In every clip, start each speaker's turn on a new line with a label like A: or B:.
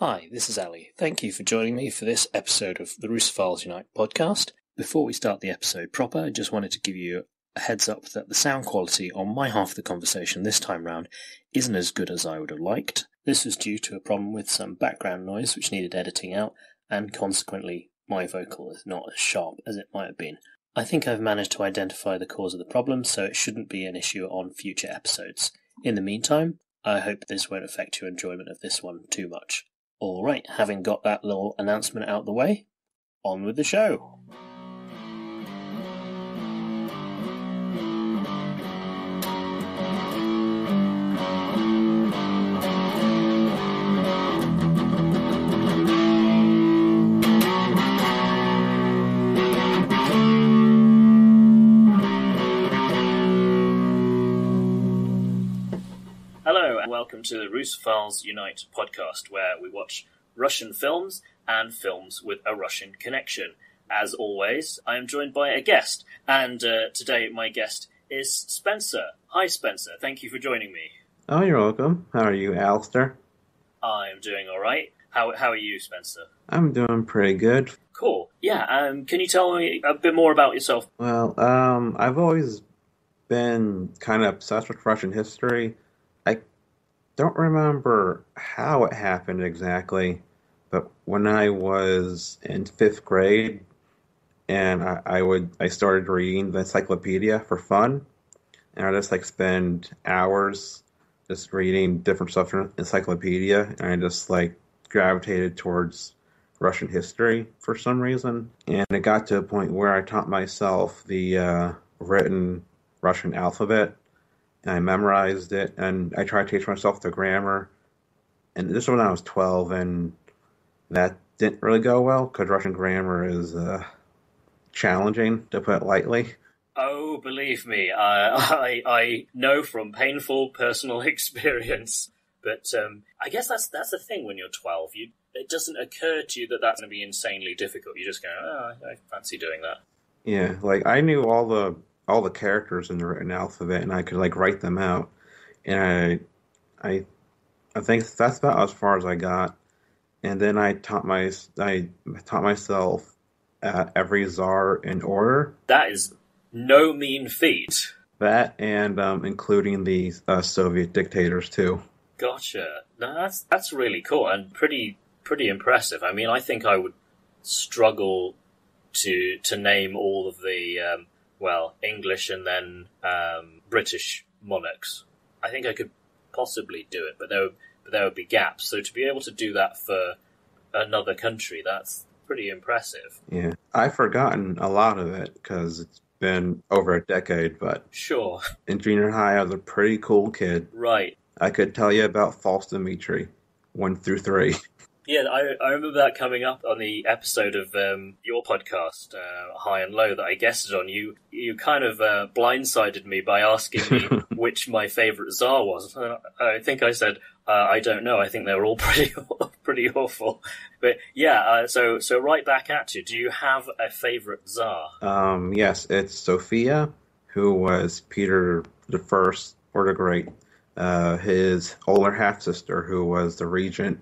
A: Hi, this is Ally. Thank you for joining me for this episode of the Russophiles Unite podcast. Before we start the episode proper, I just wanted to give you a heads up that the sound quality on my half of the conversation this time round isn't as good as I would have liked. This was due to a problem with some background noise which needed editing out, and consequently, my vocal is not as sharp as it might have been. I think I've managed to identify the cause of the problem, so it shouldn't be an issue on future episodes. In the meantime, I hope this won't affect your enjoyment of this one too much. Alright, having got that little announcement out the way, on with the show. Welcome to the Russophiles Unite podcast, where we watch Russian films and films with a Russian connection. As always, I am joined by a guest, and uh, today my guest is Spencer. Hi, Spencer. Thank you for joining me.
B: Oh, you're welcome. How are you, Alistair?
A: I am doing all right. How how are you, Spencer?
B: I'm doing pretty good.
A: Cool. Yeah. Um. Can you tell me a bit more about yourself?
B: Well, um, I've always been kind of obsessed with Russian history. Don't remember how it happened exactly, but when I was in fifth grade, and I, I would I started reading the encyclopedia for fun, and I just like spend hours just reading different stuff from encyclopedia, and I just like gravitated towards Russian history for some reason, and it got to a point where I taught myself the uh, written Russian alphabet, and I memorized it, and I tried to teach myself the grammar. And this was when I was 12, and that didn't really go well because Russian grammar is uh, challenging, to put it lightly.
A: Oh, believe me, I I, I know from painful personal experience. But um, I guess that's that's the thing when you're 12. You it doesn't occur to you that that's going to be insanely difficult. You just go, oh, I fancy doing that.
B: Yeah, like I knew all the all the characters in the written alphabet, and I could like write them out. And I, I, I think that's about as far as I got. And then I taught my I taught myself uh, every czar in order.
A: That is no mean feat.
B: That and um, including the uh, Soviet dictators too.
A: Gotcha. No, that's that's really cool and pretty pretty impressive. I mean, I think I would struggle to to name all of the um, well English and then um, British monarchs. I think I could possibly do it, but there would, but there would be gaps. So to be able to do that for another country, that's pretty impressive.
B: Yeah, I've forgotten a lot of it because it's been over a decade. But
A: Sure.
B: in junior high, I was a pretty cool kid.
A: Right.
B: I could tell you about False Dimitri, one through three.
A: Yeah, I, I remember that coming up on the episode of um, your podcast, uh, High and Low, that I guested on. You you kind of uh, blindsided me by asking me which my favourite czar was. I think I said uh, I don't know. I think they were all pretty pretty awful. But yeah, uh, so so right back at you. Do you have a favourite czar?
B: Um, yes, it's Sophia, who was Peter the First or the Great, uh, his older half sister, who was the regent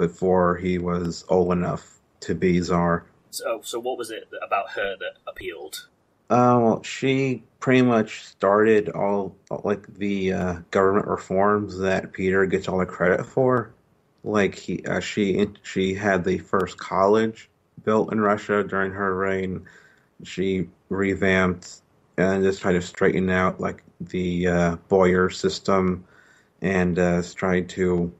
B: before he was old enough to be czar.
A: So so what was it about her that appealed?
B: Uh, well, she pretty much started all like the uh, government reforms that Peter gets all the credit for. Like he, uh, she, she had the first college built in Russia during her reign. She revamped and just tried to straighten out like the uh, Boyar system and uh, tried to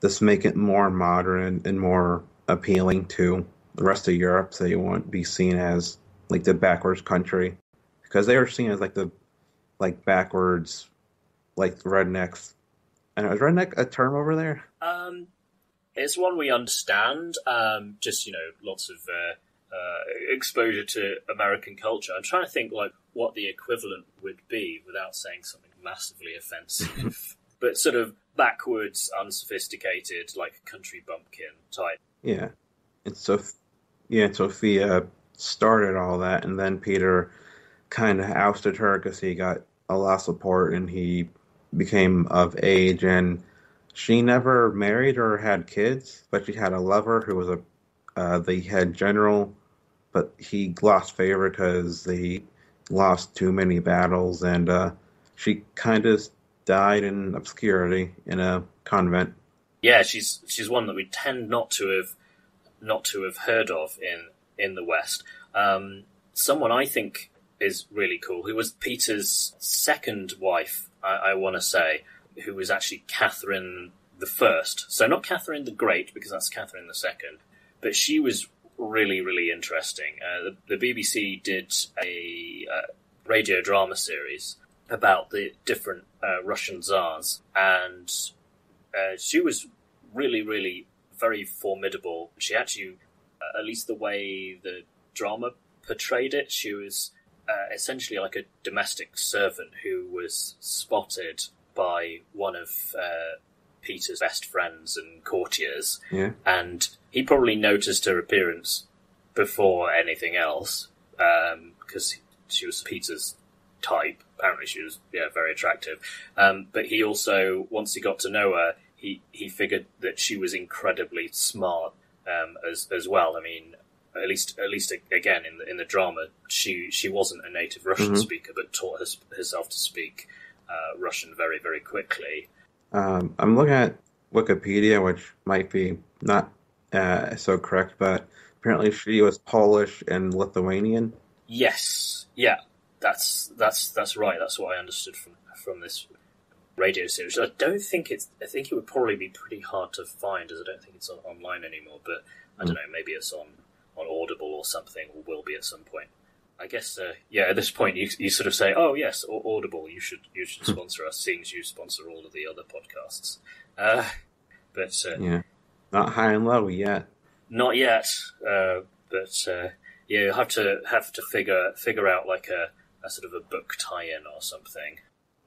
B: just make it more modern and more appealing to the rest of Europe, so you won't be seen as like the backwards country because they were seen as like the like backwards like rednecks. And is redneck a term over there?
A: Um, it's one we understand. Um, just you know, lots of uh, uh, exposure to American culture. I'm trying to think like what the equivalent would be without saying something massively offensive, but sort of backwards, unsophisticated, like country bumpkin type.
B: Yeah, and so yeah, Sophia started all that, and then Peter kind of ousted her because he got a lot of support and he became of age and she never married or had kids, but she had a lover who was a uh, the head general, but he lost favor because he lost too many battles, and uh, she kind of died in obscurity in a convent.
A: Yeah, she's she's one that we tend not to have not to have heard of in in the West. Um, someone I think is really cool, who was Peter's second wife, I, I want to say, who was actually Catherine the First. So not Catherine the Great, because that's Catherine the Second, but she was really, really interesting. Uh, the, the, BBC did a uh, radio drama series about the different uh, Russian czars, and uh, she was really, really very formidable. She actually, uh, at least the way the drama portrayed it, she was uh, essentially like a domestic servant who was spotted by one of uh, Peter's best friends and courtiers,
B: yeah.
A: and he probably noticed her appearance before anything else because um, she was Peter's type. Apparently, she was yeah very attractive. Um, but he also, once he got to know her, he he figured that she was incredibly smart um, as as well. I mean, at least at least again in the in the drama, she she wasn't a native Russian mm-hmm. speaker, but taught her, herself to speak uh, Russian very very quickly.
B: Um, I'm looking at Wikipedia, which might be not uh, so correct, but apparently she was Polish and Lithuanian.
A: Yes, yeah, that's that's that's right. That's what I understood from from this radio series. I don't think it's. I think it would probably be pretty hard to find, as I don't think it's on, online anymore. But I don't mm. know. Maybe it's on on Audible or something, or will be at some point. I guess, uh, yeah. At this point, you you sort of say, "Oh yes, Audible, you should you should hmm. sponsor us, seeing as you sponsor all of the other podcasts." Uh, but uh,
B: yeah, not high and low yet.
A: Not yet, uh, but uh, you have to have to figure figure out like a, a sort of a book tie-in or something.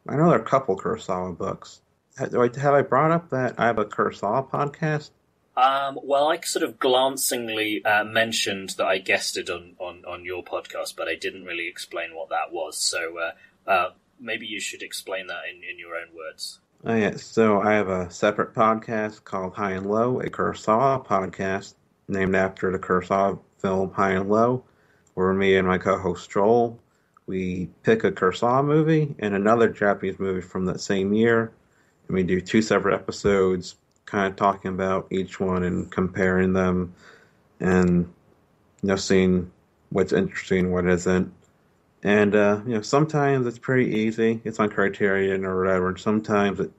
B: I know there are a couple Kurosawa books. Have I brought up that I have a Kurosawa podcast?
A: Um, well, I sort of glancingly uh, mentioned that I guested on, on, on your podcast, but I didn't really explain what that was. So uh, uh, maybe you should explain that in, in your own words.
B: Oh, yeah. So I have a separate podcast called High and Low, a Kurosawa podcast named after the Kurosawa film High and Low, where me and my co-host Joel we pick a Kurosawa movie and another Japanese movie from that same year, and we do two separate episodes, kind of talking about each one and comparing them, and you know seeing what's interesting, what isn't. And uh, you know, sometimes it's pretty easy. It's on Criterion or whatever, and sometimes it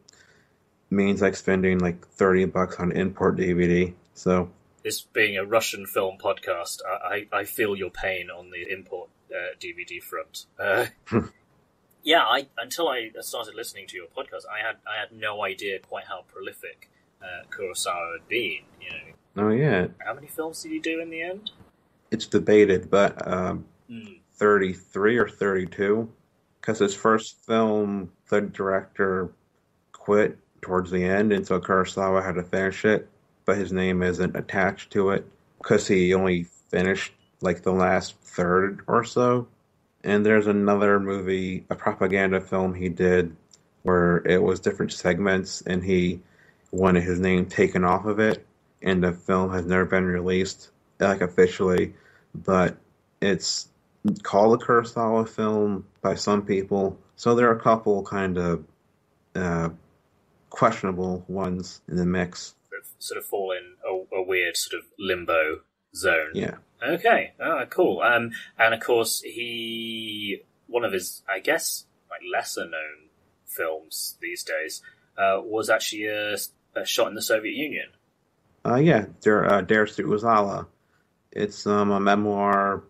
B: means like spending like thirty bucks on import DVD. So
A: this being a Russian film podcast, I, I feel your pain on the import uh, DVD front. Uh, yeah, I until I started listening to your podcast, I had I had no idea quite how prolific uh, Kurosawa had been. You know.
B: Oh yeah.
A: How many films did he do in the end?
B: It's debated, but um, mm. thirty-three or thirty-two, because his first film, the director quit towards the end, and so Kurosawa had to finish it, but his name isn't attached to it because he only finished like the last third or so. And there's another movie, a propaganda film he did where it was different segments and he wanted his name taken off of it. And the film has never been released, like officially, but it's called a Kurosawa film by some people. So there are a couple kind of uh, questionable ones in the mix.
A: Sort of fall in a, a weird sort of limbo zone.
B: Yeah.
A: Okay. Oh, cool. Um, and of course, he one of his, I guess, like lesser known films these days uh, was actually a, a, shot in the Soviet Union.
B: Uh, yeah, Der, uh, Dersu Uzala. It's um, a memoir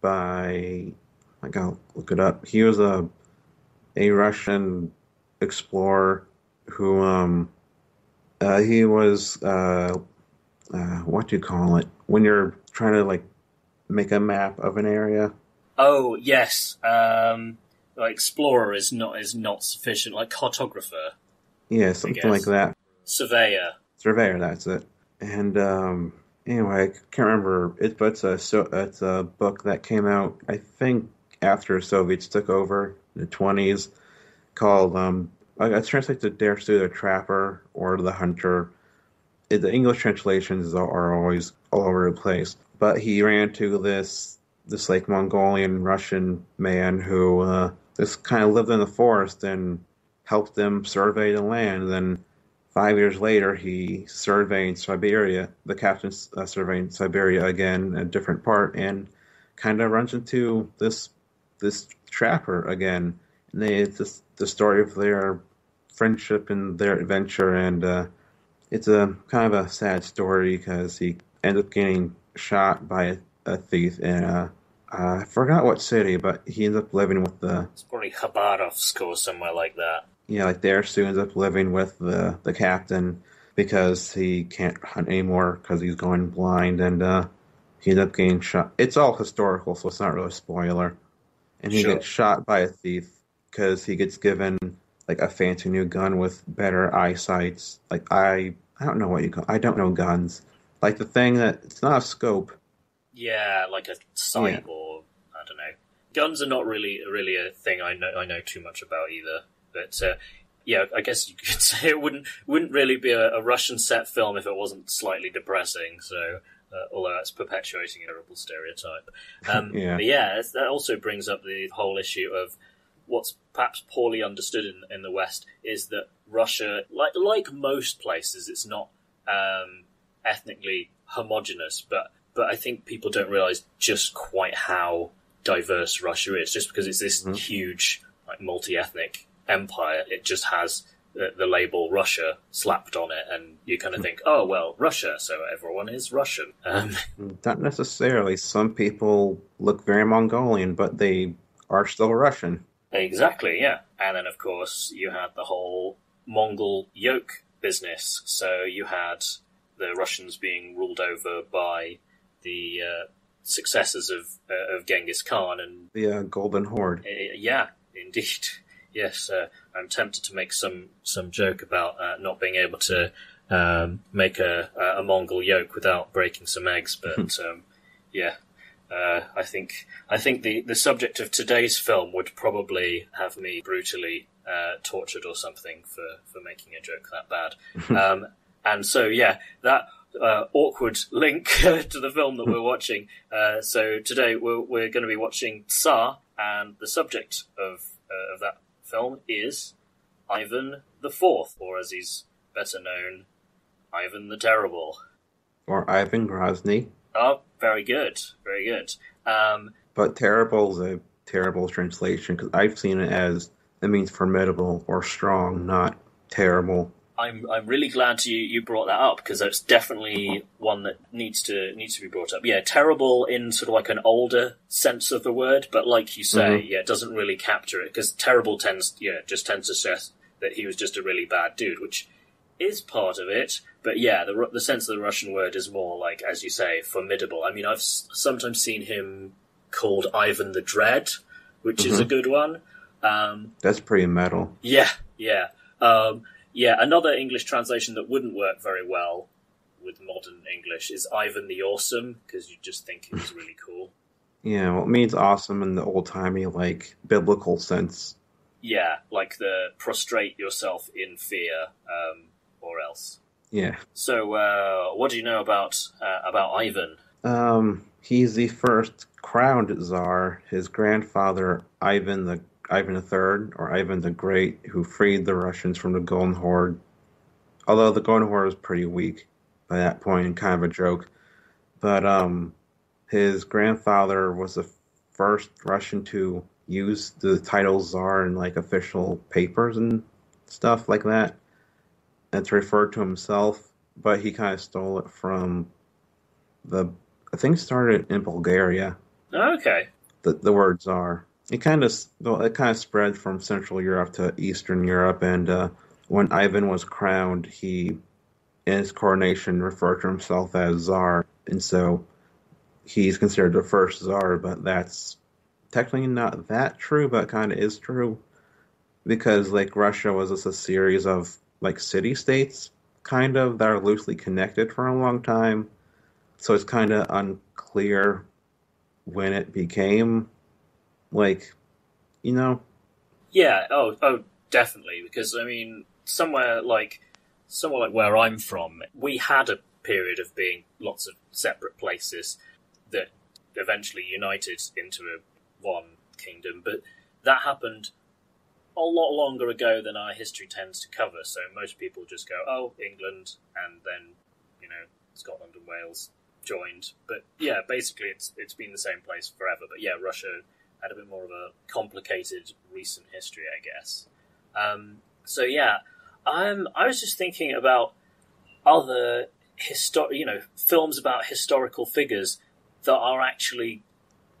B: by I gotta look it up. He was a a Russian explorer who um uh, he was uh, uh, what do you call it when you're trying to like make a map of an area?
A: Oh yes, um, like explorer is not is not sufficient. Like cartographer.
B: Yeah, something like that.
A: Surveyor.
B: Surveyor, that's it. And um, anyway, I can't remember. It, but it's a so it's a book that came out, I think, after Soviets took over in the twenties, called um, I, I translate to Dersu the Trapper or the Hunter. The English translations are, always all over the place. But he ran into this this like Mongolian Russian man who uh, just kind of lived in the forest and helped them survey the land. And then five years later, he surveyed Siberia. The captain uh, surveyed Siberia again, a different part, and kind of runs into this this trapper again. And they, it's just the story of their friendship and their adventure, and uh, it's a kind of a sad story because he ends up getting shot by a, a thief in a uh, I forgot what city, but he ends up living with the
A: It's probably Khabarovsk or somewhere like that.
B: yeah, like there. Stu ends up living with the the captain because he can't hunt anymore because he's going blind, and uh, he ends up getting shot. It's all historical, so it's not really a spoiler. And he
A: Sure.
B: gets shot by a thief because he gets given like a fancy new gun with better eyesight. Like I, I don't know what you call. I don't know guns. Like the thing that it's not a scope.
A: Yeah, like a sight or I don't know. Guns are not really really a thing I know I know too much about either. But uh, yeah, I guess you could say it wouldn't wouldn't really be a, a Russian set film if it wasn't slightly depressing. So. Uh, although that's perpetuating a terrible stereotype. Um,
B: Yeah.
A: But yeah, that also brings up the whole issue of what's perhaps poorly understood in, in the West is that Russia, like like most places, it's not um, ethnically homogenous, but but I think people don't realize just quite how diverse Russia is. Just because it's this
B: Mhm.
A: huge, like multi-ethnic empire, it just has the, the label Russia slapped on it, and you kind of think, oh well, Russia, so everyone is Russian. Um,
B: Not necessarily. Some people look very Mongolian, but they are still Russian.
A: Exactly, yeah. And then, of course, you had the whole Mongol yoke business. So you had the Russians being ruled over by the uh, successors of uh, of Genghis Khan, and
B: The uh, Golden Horde.
A: uh, yeah, indeed, yes. Uh, I'm tempted to make some some joke about uh, not being able to um, make a a Mongol yoke without breaking some eggs, but um, yeah. Uh, I think I think the, the subject of today's film would probably have me brutally uh, tortured or something for, for making a joke that bad. um, and so yeah, that uh, awkward link to the film that we're watching. Uh, so today we're, we're going to be watching Tsar, and the subject of uh, of that film is Ivan the Fourth, or as he's better known, Ivan the Terrible.
B: Or Ivan Grozny.
A: Oh, very good, very good. Um,
B: But terrible is a terrible translation because I've seen it as it means formidable or strong, not terrible.
A: I'm I'm really glad you, you brought that up because that's definitely one that needs to needs to be brought up. Yeah, terrible in sort of like an older sense of the word, but like you say,
B: Mhm.
A: yeah, it doesn't really capture it because terrible tends yeah just tends to suggest that he was just a really bad dude, which is part of it. But yeah, the the sense of the Russian word is more like as you say, formidable. I mean, I've s- sometimes seen him called Ivan the Dread, which is a
B: Mhm.
A: good one. Um,
B: That's pretty metal.
A: yeah, yeah. Um, yeah, another English translation that wouldn't work very well with modern English is Ivan the Awesome, because you just think he was really cool.
B: Yeah, well, it means awesome in the old timey, like biblical sense.
A: Yeah, like the prostrate yourself in fear, um, or else.
B: Yeah.
A: So, uh, what do you know about uh, about Ivan?
B: Um, he's the first crowned czar. His grandfather, Ivan the Ivan III or Ivan the Great, who freed the Russians from the Golden Horde. Although the Golden Horde was pretty weak by that point and kind of a joke. But um, his grandfather was the first Russian to use the title czar in like official papers and stuff like that. It's referred to himself, but he kind of stole it from the I think started in Bulgaria.
A: Okay,
B: The the word czar. It kind of well, it kind of spread from Central Europe to Eastern Europe, and uh, when Ivan was crowned, he in his coronation referred to himself as czar, and so he's considered the first czar. But that's technically not that true, but kind of is true because like Russia was just a series of like city states, kind of that are loosely connected for a long time. So it's kind of unclear when it became like, you know,
A: yeah. Oh, oh, definitely, because I mean, somewhere like somewhere like where I'm from, we had a period of being lots of separate places that eventually united into a one kingdom, but that happened a lot longer ago than our history tends to cover. So most people just go, "Oh, England," and then you know Scotland and Wales joined. But yeah, basically it's it's been the same place forever. But yeah, Russia had a bit more of a complicated recent history, I guess. Um, so yeah, um, I was just thinking about other histor- you know, films about historical figures that are actually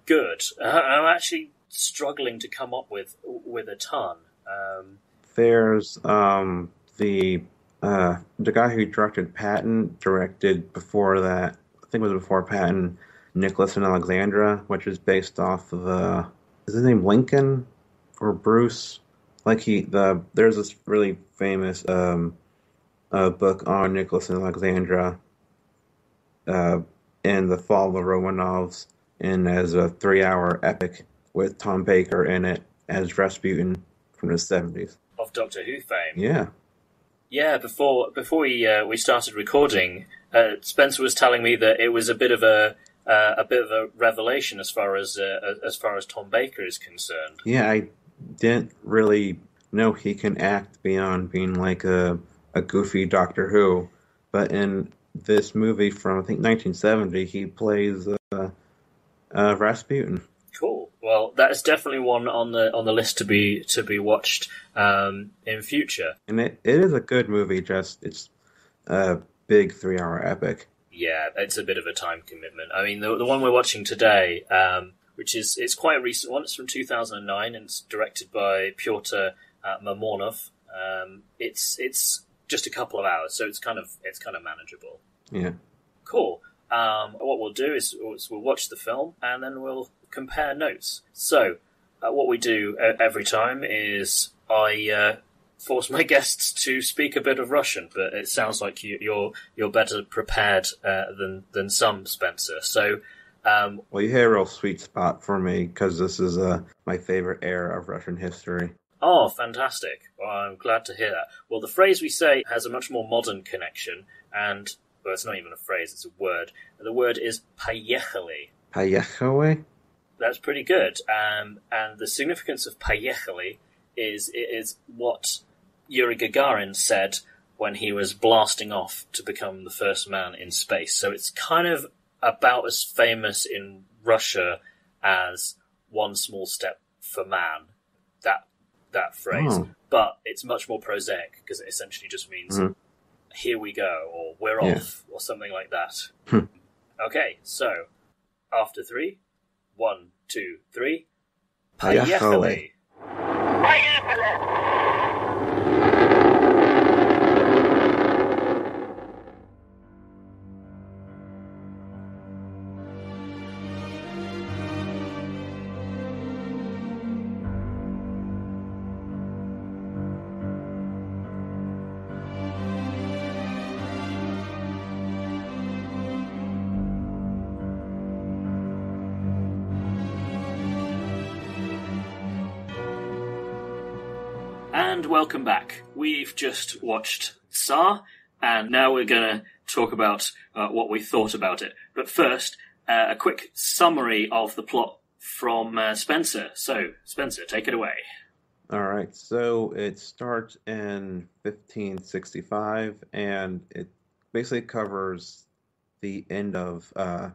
A: good. Uh, I'm actually struggling to come up with with a ton. Um,
B: There's um, the uh, the guy who directed Patton directed before that. I think it was before Patton. Nicholas and Alexandra, which is based off of the is his name Lincoln or Bruce? Like he the there's this really famous um, uh, book on Nicholas and Alexandra uh, in the fall of the Romanovs, and as a three-hour epic with Tom Baker in it as Rasputin from the seventies
A: of Doctor Who fame.
B: Yeah,
A: yeah. Before before we uh, we started recording, uh, Spencer was telling me that it was a bit of a uh, a bit of a revelation as far as uh, as far as Tom Baker is concerned.
B: Yeah, I didn't really know he can act beyond being like a a goofy Doctor Who, but in this movie from I think 1970, he plays uh, uh, Rasputin.
A: Cool. Well, that is definitely one on the on the list to be to be watched um, in future.
B: And it, it is a good movie. Just it's a big three hour epic.
A: Yeah, it's a bit of a time commitment. I mean, the, the one we're watching today, um, which is it's quite a recent one. It's from 2009 and it's directed by Pyotr uh, Mamonov. Um, it's it's just a couple of hours, so it's kind of it's kind of manageable.
B: Yeah.
A: Cool. Um, what we'll do is, is, we'll watch the film and then we'll compare notes. So, uh, what we do uh, every time is I uh, force my guests to speak a bit of Russian, but it sounds like you, are you're, you're better prepared uh, than than some, Spencer. So. Um,
B: well, you hit a real sweet spot for me because this is uh, my favorite era of Russian history.
A: Oh, fantastic. Well, I'm glad to hear that. Well, the phrase we say has a much more modern connection, and well, it's not even a phrase, it's a word. The word is payechali.
B: Payechali?
A: that's pretty good. Um, and the significance of Payechali is is what Yuri Gagarin said when he was blasting off to become the first man in space. So it's kind of about as famous in Russia as one small step for man. That that phrase, mm. but it's much more prosaic because it essentially just means mm. "here we go" or "we're yeah. off" or something like that.
B: Hmm.
A: okay, so after three, one, two, three,
B: Поехали.
A: And welcome back. We've just watched Tsar, and now we're going to talk about uh, what we thought about it. But first, uh, a quick summary of the plot from uh, Spencer. So, Spencer, take it away.
B: All right. So it starts in 1565, and it basically covers the end of uh,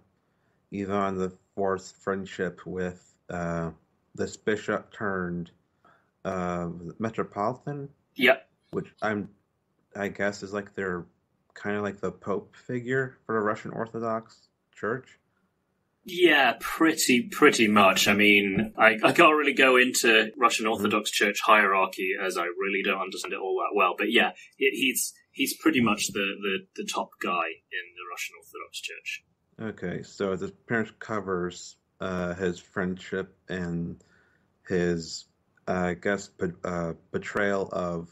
B: Ivan the Fourth's friendship with uh, this bishop turned uh, Metropolitan.
A: Yep.
B: Which I'm, I guess, is like their kind of like the Pope figure for the Russian Orthodox Church.
A: Yeah, pretty pretty much. I mean, I, I can't really go into Russian mm-hmm. Orthodox. Church hierarchy as I really don't understand it all that well. But yeah, he's he's pretty much the, the, the top guy in the Russian Orthodox Church.
B: Okay, so the parents covers uh, his friendship and his I guess, uh, betrayal of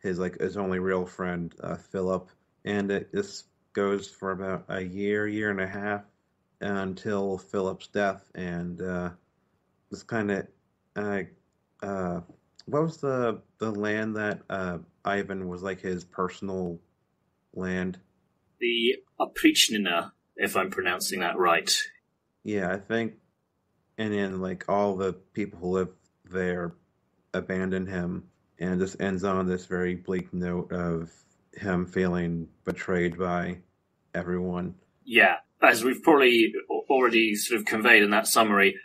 B: his like his only real friend, uh, Philip, and it this goes for about a year, year and a half until Philip's death, and uh, this kind of uh, uh, what was the the land that uh, Ivan was like his personal land?
A: The Oprichnina, if I'm pronouncing that right.
B: Yeah, I think, and then like all the people who live there abandon him, and this ends on this very bleak note of him feeling betrayed by everyone.
A: Yeah, as we've probably already sort of conveyed in that summary,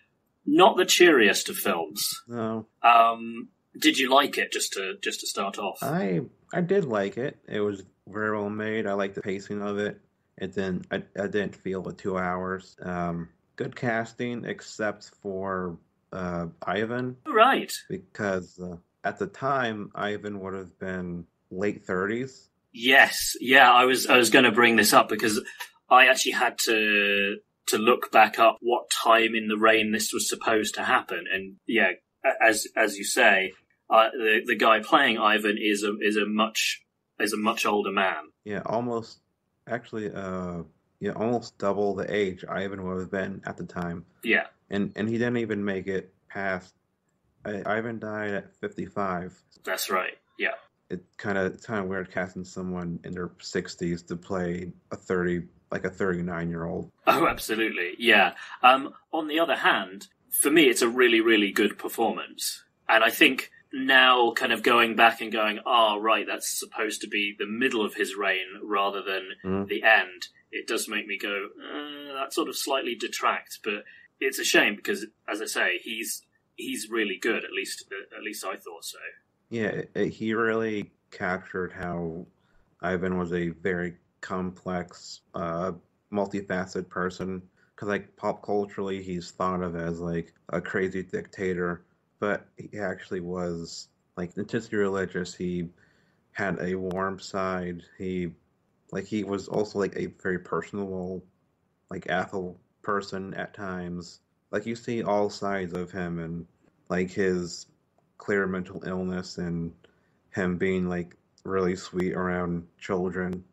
A: not the cheeriest of films.
B: No.
A: Um, did you like it? Just to just to start off,
B: I I did like it. It was very well made. I liked the pacing of it. It didn't I, I didn't feel the two hours. Um, good casting except for uh, Ivan.
A: Right.
B: Because uh, at the time, Ivan would have been late thirties.
A: Yes. Yeah. I was I was going to bring this up because I actually had to to look back up what time in the reign this was supposed to happen, and yeah, as as you say, uh, the the guy playing Ivan is a is a much is a much older man.
B: Yeah, almost actually, uh, yeah, almost double the age Ivan would have been at the time.
A: Yeah,
B: and and he didn't even make it past. Ivan died at fifty five.
A: That's right. Yeah.
B: It kind of it's kind of weird casting someone in their sixties to play a thirty like a thirty nine year old.
A: Oh, absolutely. Yeah. Um, on the other hand, for me, it's a really really good performance, and I think now kind of going back and going, oh, right, that's supposed to be the middle of his reign rather than mm. the end, it does make me go, uh, that sort of slightly detracts. But it's a shame because, as I say, he's he's really good. At least, at least I thought so.
B: Yeah, he really captured how Ivan was a very complex, uh, multifaceted person. Because, like, pop culturally, he's thought of as like a crazy dictator but he actually was like intensely religious. He had a warm side. He like he was also like a very personable, like affable person at times. Like you see all sides of him and like his clear mental illness and him being like really sweet around children.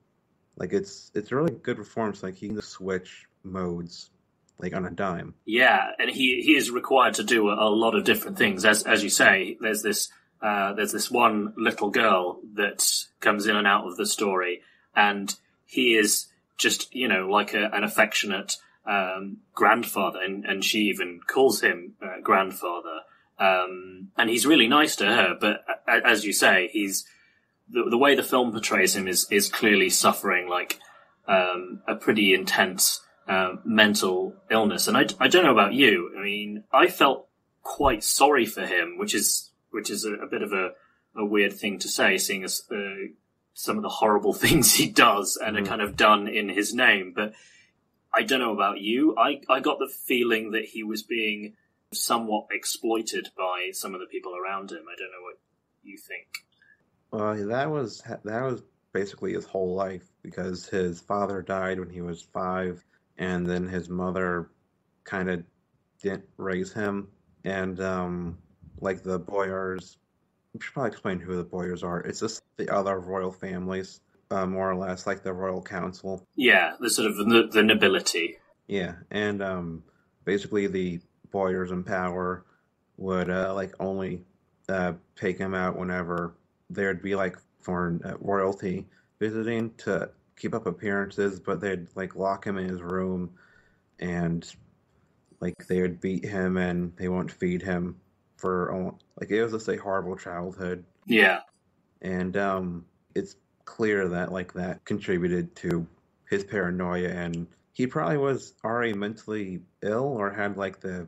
B: Like it's it's really good performance. Like he can switch modes like on a dime.
A: Yeah, and he he is required to do a, a lot of different things. As as you say, there's this uh, there's this one little girl that comes in and out of the story, and he is just you know like a, an affectionate um, grandfather, and, and she even calls him uh, grandfather. Um, and he's really nice to her, but as you say, he's the, the way the film portrays him is is clearly suffering like um, a pretty intense uh, mental illness. And I, I don't know about you. I mean, I felt quite sorry for him, which is which is a, a bit of a, a weird thing to say, seeing as uh, some of the horrible things he does and mm. are kind of done in his name. But I don't know about you. I, I got the feeling that he was being somewhat exploited by some of the people around him. I don't know what you think.
B: Well, that was that was basically his whole life because his father died when he was five and then his mother kind of didn't raise him. And um, like the Boyars, we should probably explain who the Boyars are. It's just the other royal families, uh, more or less, like the royal council.
A: Yeah, the sort of the, the nobility.
B: Yeah, and um, basically the Boyars in power would uh, like only uh, take him out whenever there'd be like foreign uh, royalty visiting to keep up appearances, but they'd like lock him in his room and like they would beat him and they won't feed him for like it was just a horrible childhood.
A: Yeah.
B: And um it's clear that like that contributed to his paranoia and he probably was already mentally ill or had like the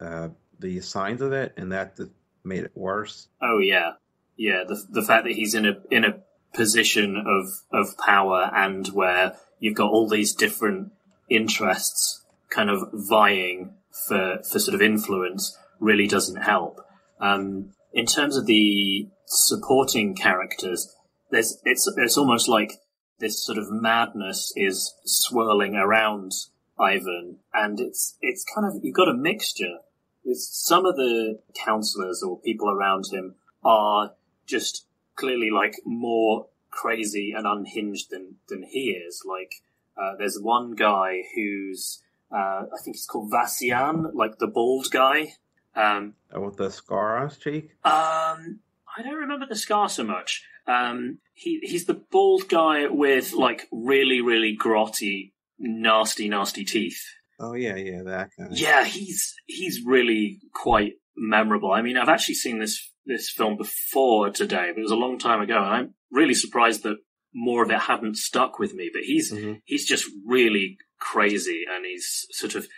B: uh the signs of it and that made it worse.
A: Oh yeah. Yeah, the the fact that he's in a in a position of of power and where you've got all these different interests kind of vying for for sort of influence really doesn't help. Um, in terms of the supporting characters, there's it's it's almost like this sort of madness is swirling around Ivan, and it's it's kind of you've got a mixture. It's some of the counselors or people around him are just clearly like more crazy and unhinged than than he is. Like uh, there's one guy who's uh, I think he's called Vassian, like the bald guy, Um,
B: uh, with the scar on his cheek.
A: Um, I don't remember the scar so much. Um, he he's the bald guy with like really really grotty, nasty nasty teeth.
B: Oh yeah, yeah, that guy.
A: Yeah, he's he's really quite memorable. I mean, I've actually seen this this film before today, but it was a long time ago, and I'm really surprised that more of it hadn't stuck with me. But he's
B: hmm
A: he's just really crazy, and he's sort of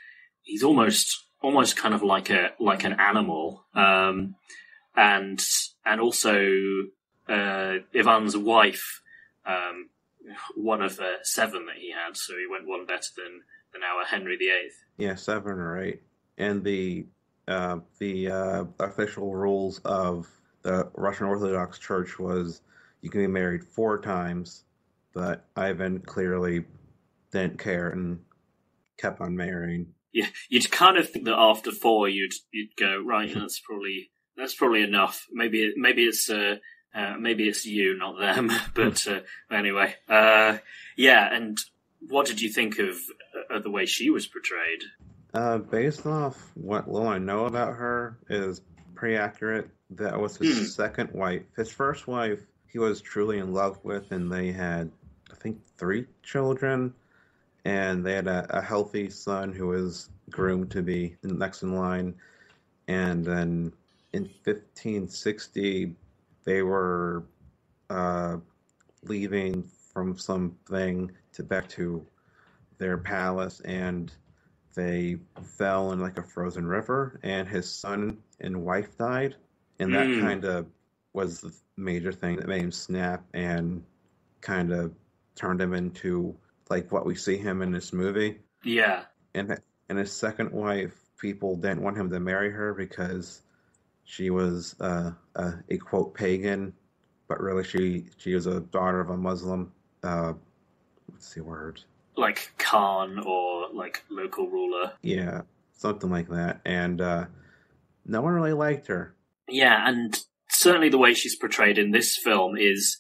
A: he's almost almost kind of like a like an animal, um, and and also uh, Ivan's wife, um, one of uh, seven that he had, so he went one better than than our Henry VIII.
B: Yeah, seven or eight. And the uh, the uh, official rules of the Russian Orthodox Church was you can be married four times, but Ivan clearly didn't care and kept on marrying.
A: Yeah, you'd kind of think that after four, you'd you'd go right. That's probably that's probably enough. Maybe it, maybe it's uh, uh, maybe it's you, not them. but uh, anyway, uh, yeah. And what did you think of, of the way she was portrayed?
B: Uh, based off what little I know about her is pretty accurate. That was his
A: Hmm.
B: second wife. His first wife, he was truly in love with, and they had, I think, three children, and they had a, a healthy son who was groomed to be next in line. And then in 1560, they were uh, leaving from something to back to their palace, and they fell in like a frozen river, and his son and wife died, and that
A: Mm.
B: kind of was the major thing that made him snap and kind of turned him into like what we see him in this movie.
A: Yeah,
B: And and his second wife, people didn't want him to marry her because she was uh, a, a quote pagan, but really she she was a daughter of a Muslim. Uh, what's the word?
A: like Khan or like local ruler.
B: Yeah, something like that. And uh, no one really liked her.
A: Yeah, and certainly the way she's portrayed in this film is,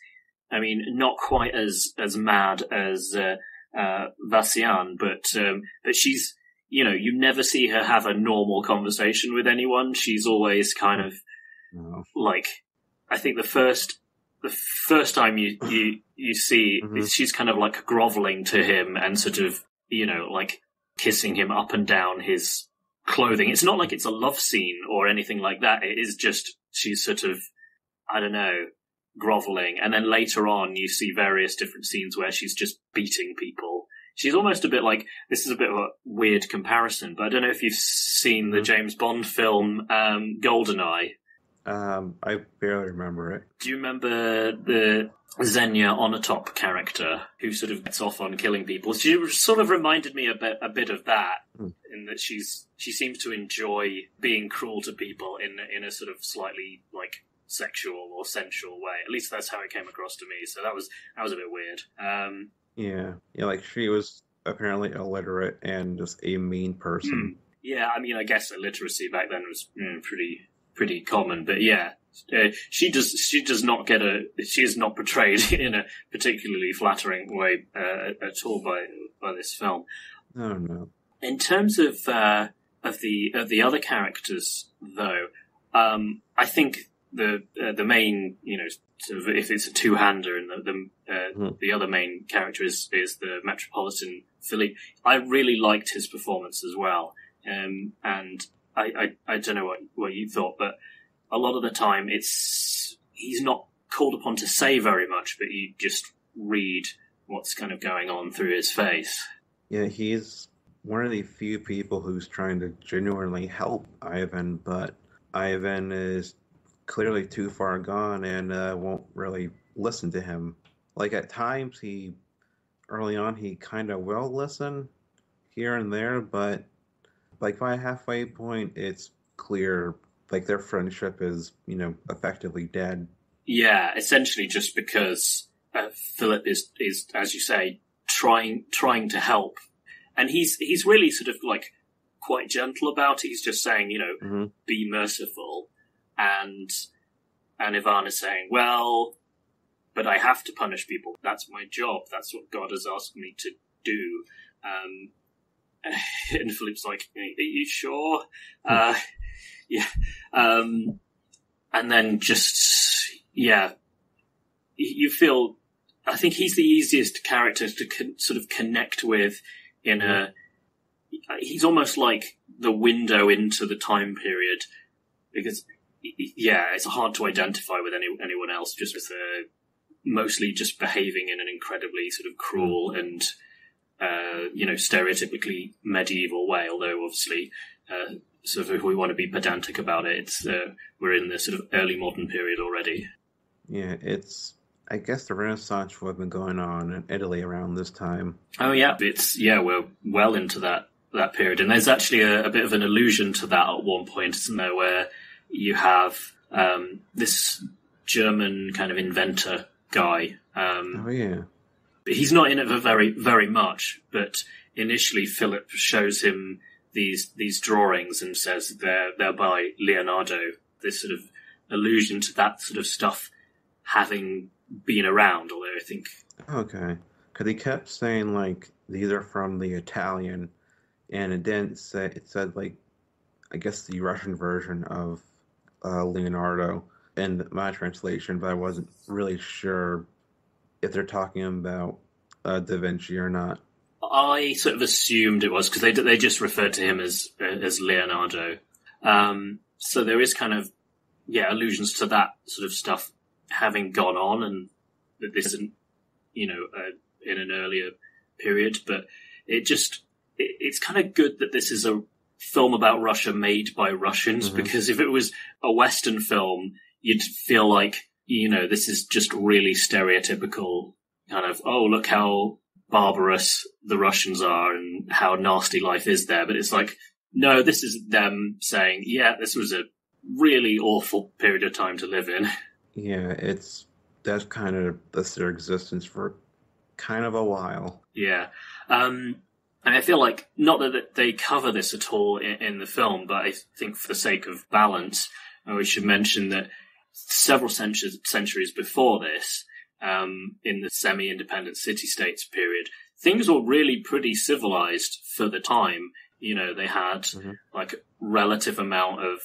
A: I mean, not quite as as mad as uh, uh, Vassian, but um, but she's, you know, you never see her have a normal conversation with anyone. She's always kind of
B: No.
A: like, I think the first the first time you you you see
B: Mhm.
A: she's kind of like groveling to him and sort of you know like kissing him up and down his clothing. It's not like it's a love scene or anything like that. It is just she's sort of I don't know groveling, and then later on you see various different scenes where she's just beating people. She's almost a bit like this is a bit of a weird comparison, but I don't know if you've seen the
B: Mhm.
A: James Bond film um, Goldeneye.
B: Um, I barely remember it.
A: Do you remember the Xenia Onatop character who sort of gets off on killing people? She sort of reminded me a bit, a bit of that,
B: Hmm.
A: in that she's she seems to enjoy being cruel to people in in a sort of slightly like sexual or sensual way. At least that's how it came across to me. So that was that was a bit weird. Um,
B: Yeah, yeah, like she was apparently illiterate and just a mean person.
A: yeah, I mean, I guess illiteracy back then was mm, pretty pretty common, but yeah. Uh, she does. She does not get a. She is not portrayed in a particularly flattering way uh, at all by by this film.
B: I don't know.
A: In terms of uh, of the of the other characters, though, um, I think the uh, the main, you know, sort of if it's a two hander, and the the, uh,
B: Mhm.
A: the other main character is is the Metropolitan Philippe. I really liked his performance as well, um, and I, I I don't know what what you thought, but a lot of the time it's he's not called upon to say very much, but you just read what's kind of going on through his face.
B: Yeah, he's one of the few people who's trying to genuinely help Ivan, but Ivan is clearly too far gone and uh, won't really listen to him. Like at times, he early on he kind of will listen here and there, but like by halfway point, it's clear like their friendship is you know effectively dead.
A: Yeah, essentially just because uh, Philip is is as you say trying trying to help, and he's he's really sort of like quite gentle about it. He's just saying, you know,
B: hmm
A: be merciful, and and Ivan is saying, well, but I have to punish people. That's my job. That's what God has asked me to do. Um, and Philip's like, are you sure? Uh, yeah. Um, and then just yeah, you feel. I think he's the easiest character to con- sort of connect with in a. He's almost like the window into the time period because yeah, it's hard to identify with any anyone else just with uh, mostly just behaving in an incredibly sort of cruel and uh, you know stereotypically medieval way. Although obviously, uh, sort of if we want to be pedantic about it, it's uh, we're in the sort of early modern period already.
B: Yeah, it's I guess the Renaissance would have been going on in Italy around this time.
A: Oh yeah, it's yeah, we're well into that that period, and there's actually a, a bit of an allusion to that at one point, isn't there, where you have um, this German kind of inventor guy. Um,
B: oh yeah,
A: he's not in it for very very much, but initially Philip shows him these these drawings and says they're they're by Leonardo. This sort of allusion to that sort of stuff having been around, although I think
B: okay, because he kept saying like these are from the Italian, and it didn't say it said like I guess the Russian version of uh, Leonardo in my translation, but I wasn't really sure if they're talking about uh, Da Vinci or not.
A: I sort of assumed it was because they they just referred to him as as Leonardo. Um, so there is kind of yeah allusions to that sort of stuff having gone on, and that this isn't you know uh, in an earlier period, but it just it, it's kind of good that this is a film about Russia made by Russians mm-hmm. because if it was a Western film, you'd feel like you know this is just really stereotypical kind of oh look how barbarous the Russians are and how nasty life is there. But it's like, no, this is them saying, yeah, this was a really awful period of time to live in.
B: Yeah, it's that's kind of that's their existence for kind of a while.
A: Yeah. Um, and I feel like not that they cover this at all in, in the film, but I think for the sake of balance, uh, we should mention that several centuries, centuries before this, um, in the semi-independent city-states period, things were really pretty civilized for the time. You know, they had mm-hmm. like relative amount of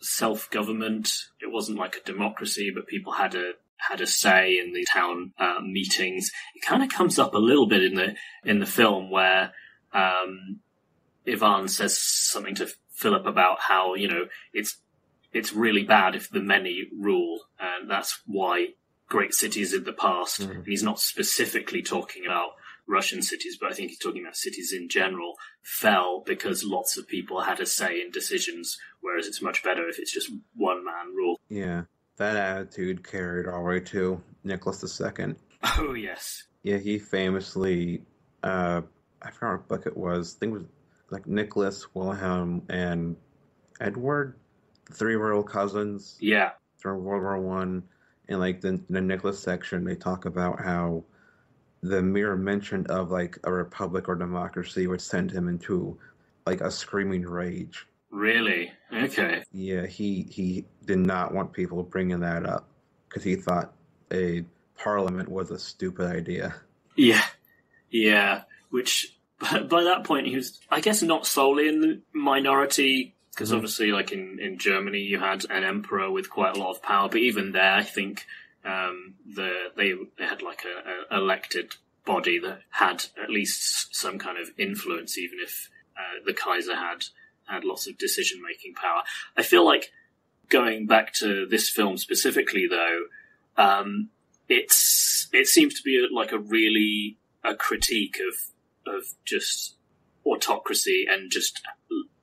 A: self-government. It wasn't like a democracy, but people had a had a say in the town uh, meetings. It kind of comes up a little bit in the in the film where um, Ivan says something to Philip about how you know it's it's really bad if the many rule, and that's why great cities in the past. Mm. He's not specifically talking about Russian cities, but I think he's talking about cities in general fell because lots of people had a say in decisions, whereas it's much better if it's just one man rule.
B: Yeah, that attitude carried all the way to Nicholas II.
A: Oh, yes.
B: Yeah, he famously, uh, I forgot what book it was, I think it was like Nicholas, Wilhelm, and Edward, the three royal cousins.
A: Yeah.
B: From World War One and like the, the Nicholas section, they talk about how the mere mention of like a republic or democracy would send him into like a screaming rage.
A: Really? Okay.
B: Yeah, he he did not want people bringing that up because he thought a parliament was a stupid idea.
A: Yeah, yeah. Which by that point he was, I guess, not solely in the minority because mm-hmm. obviously, like in, in Germany, you had an emperor with quite a lot of power. But even there, I think um, the they they had like a, a, elected body that had at least some kind of influence, even if uh, the Kaiser had had lots of decision making power. I feel like going back to this film specifically, though, um, it's it seems to be a, like a really a critique of of just autocracy and just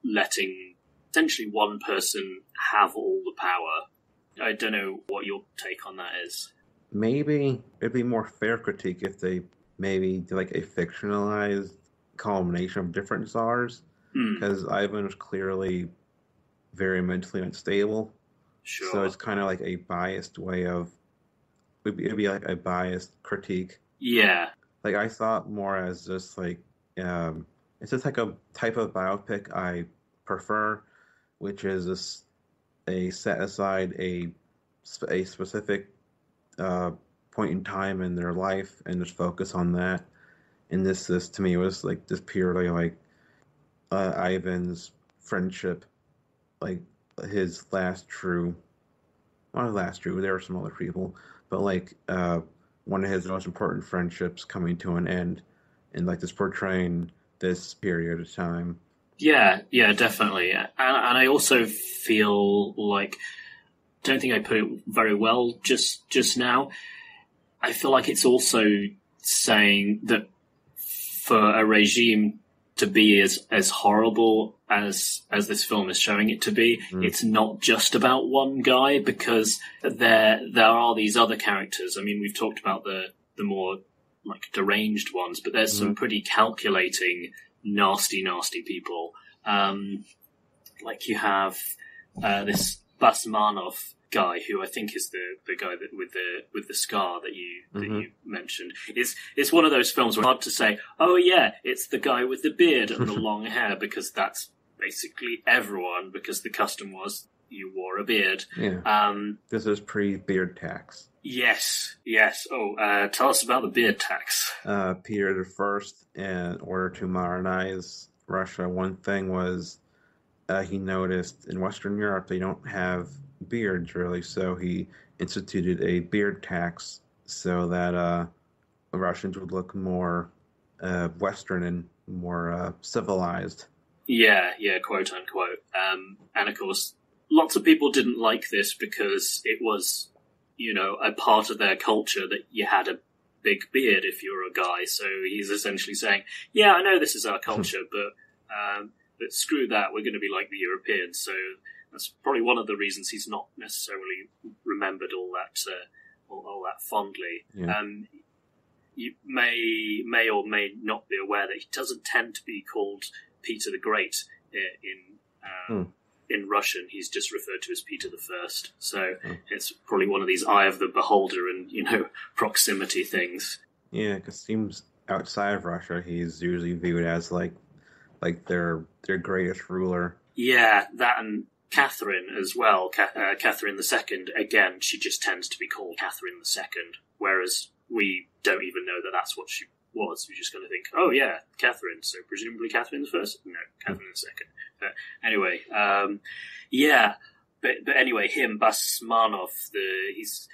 A: letting essentially one person have all the power. I don't know what your take on that is.
B: Maybe it'd be more fair critique if they maybe do like a fictionalized combination of different czars, because hmm. Ivan was clearly very mentally unstable. Sure. So it's kind of like a biased way of it'd be, it'd be like a biased critique.
A: Yeah.
B: Like I thought more as just like um, it's just like a type of biopic I prefer which is a, a set aside a a specific uh, point in time in their life and just focus on that. And this, this to me was like just purely like uh, Ivan's friendship, like his last true, not last true. There were some other people, but like uh, one of his most important friendships coming to an end, and like this portraying this period of time.
A: Yeah, yeah, definitely, and, and I also feel like don't think I put it very well just just now. I feel like it's also saying that for a regime to be as as horrible as as this film is showing it to be, mm. it's not just about one guy because there there are these other characters. I mean, we've talked about the the more like deranged ones, but there's mm. some pretty calculating, nasty, nasty people. Um, like you have uh, this Basmanov guy, who I think is the, the guy that with the with the scar that you that mm-hmm. you mentioned, is it's one of those films where it's hard to say, oh yeah, it's the guy with the beard and the long hair because that's basically everyone because the custom was you wore a beard.
B: Yeah.
A: Um,
B: this is pre beard tax.
A: Yes, yes. Oh, uh, tell us about the beard tax.
B: Uh, Peter the First, in order to modernize Russia, one thing was uh, he noticed in Western Europe they don't have beards really, so he instituted a beard tax so that uh, Russians would look more uh, Western and more uh, civilized.
A: Yeah, yeah, quote unquote. Um, and of course, lots of people didn't like this because it was, you know, a part of their culture that you had a big beard if you were a guy. So he's essentially saying, "Yeah, I know this is our culture, but um, but screw that. We're going to be like the Europeans." So that's probably one of the reasons he's not necessarily remembered all that uh, all, all, that fondly.
B: Yeah.
A: Um, you may may or may not be aware that he doesn't tend to be called Peter the Great in um, hmm. In Russian. He's just referred to as Peter the First. So hmm. it's probably one of these eye of the beholder and you know proximity things.
B: Yeah, because seems outside of Russia, he's usually viewed as like like their their greatest ruler.
A: Yeah, that and Catherine as well, uh, Catherine II, again, she just tends to be called Catherine II, whereas we don't even know that that's what she was. We're just going to think, oh yeah, Catherine, so presumably Catherine the First? No, Catherine the Second. But anyway, um, yeah, but, but anyway, him, Basmanov, the, he's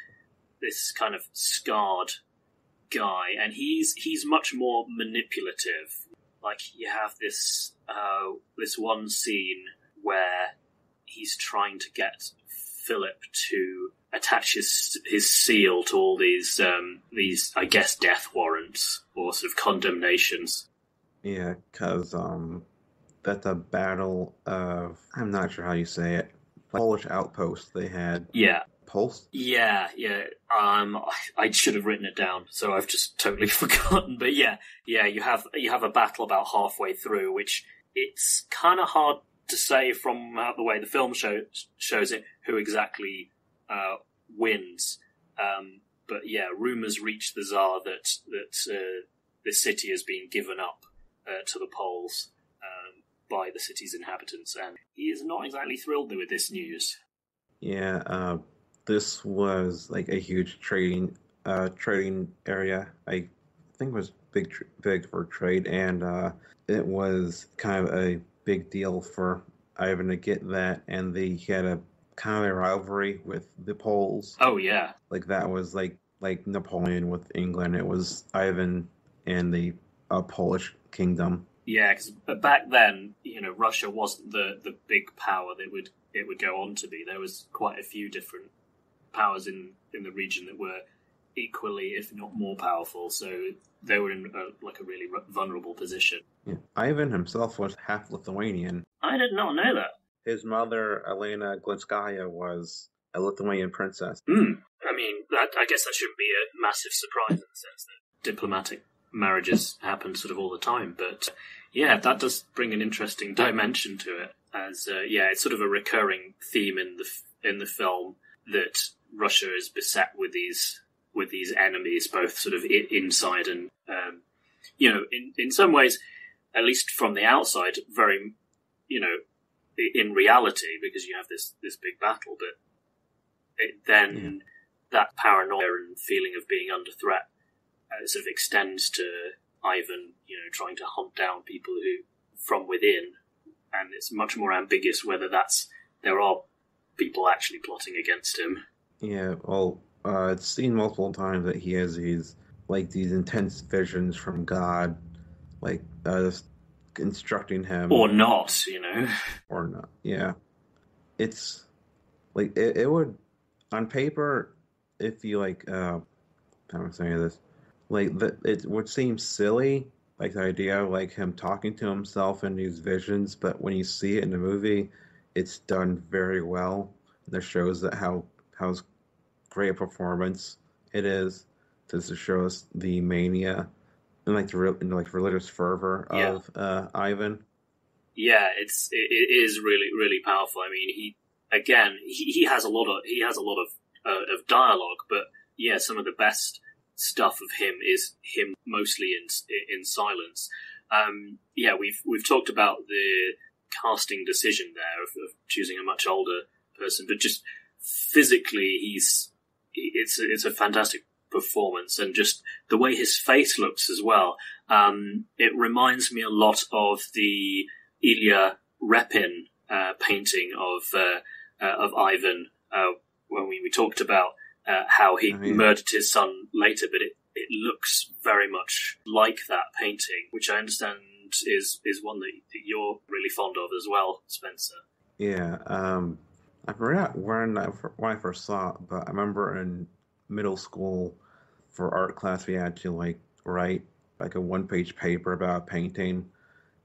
A: this kind of scarred guy, and he's, he's much more manipulative. Like, you have this, uh, this one scene where he's trying to get Philip to attach his his seal to all these um, these I guess death warrants or sort of condemnations.
B: Yeah, because um, that's the battle of I'm not sure how you say it. Polish outpost they had.
A: Yeah.
B: Pulse.
A: Yeah, yeah. Um, I, I should have written it down, so I've just totally forgotten. But yeah, yeah. You have you have a battle about halfway through, which it's kind of hard to say from uh, the way the film show, shows it who exactly uh, wins. Um, but yeah, rumors reach the Tsar that that uh, the city has been given up uh, to the Poles by the city's inhabitants, and he is not exactly thrilled with this news.
B: Yeah, uh, this was like a huge trading uh, trading area. I think it was big big for trade, and uh, it was kind of a big deal for Ivan to get that, and they had a kind of a rivalry with the Poles.
A: Oh yeah,
B: like that was like like Napoleon with England. It was Ivan and the uh, Polish kingdom.
A: Yeah, because back then, you know, Russia wasn't the the big power that would it would go on to be. There was quite a few different powers in in the region that were equally, if not more powerful. So they were in a, like a really vulnerable position.
B: Yeah. Ivan himself was half Lithuanian.
A: I did not know that.
B: His mother, Elena Glinskaya, was a Lithuanian princess.
A: Mm. I mean, that, I guess that shouldn't be a massive surprise in the sense that diplomatic marriages happen sort of all the time. But yeah, that does bring an interesting dimension to it. As uh, yeah, it's sort of a recurring theme in the in the film that Russia is beset with these with these enemies, both sort of inside and, um, you know, in, in some ways, at least from the outside, very, you know, in reality, because you have this, this big battle, but it, then yeah. that paranoia and feeling of being under threat uh, sort of extends to Ivan, you know, trying to hunt down people who, from within, and it's much more ambiguous whether that's, there are people actually plotting against him.
B: Yeah, well, uh, it's seen multiple times that he has these like these intense visions from God, like uh, just instructing him
A: or not, you know,
B: or not. Yeah, it's like it, it would on paper if you like uh how am I saying this like that it would seem silly like the idea of like him talking to himself in these visions but when you see it in the movie it's done very well that shows that how how great a performance it is to show us the mania and like the real like religious fervor of yeah. uh, Ivan.
A: Yeah, it's it, it is really really powerful. I mean, he again he, he has a lot of he has a lot of uh, of dialogue, but yeah, some of the best stuff of him is him mostly in in silence. Um, yeah, we've we've talked about the casting decision there of, of choosing a much older person, but just physically, he's it's it's a fantastic performance and just the way his face looks as well. Um, it reminds me a lot of the Ilya Repin uh, painting of uh, uh, of Ivan uh, when we, we talked about uh, how he oh, yeah. murdered his son later, but it, it looks very much like that painting, which I understand is is one that, that you're really fond of as well, Spencer.
B: Yeah, um, I forgot when I, when I first saw it, but I remember in middle school for art class we had to like write like a one page paper about a painting,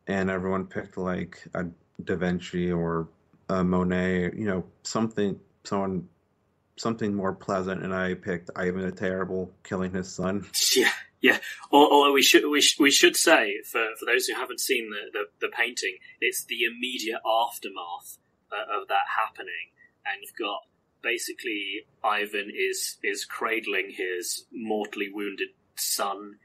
B: and everyone picked like a Da Vinci or a Monet, you know, something someone something more pleasant, and I picked Ivan the Terrible killing his son.
A: Yeah, yeah. Although we should we, sh- we should say for, for those who haven't seen the, the, the painting, it's the immediate aftermath uh, of that happening, and you've got basically Ivan is is cradling his mortally wounded son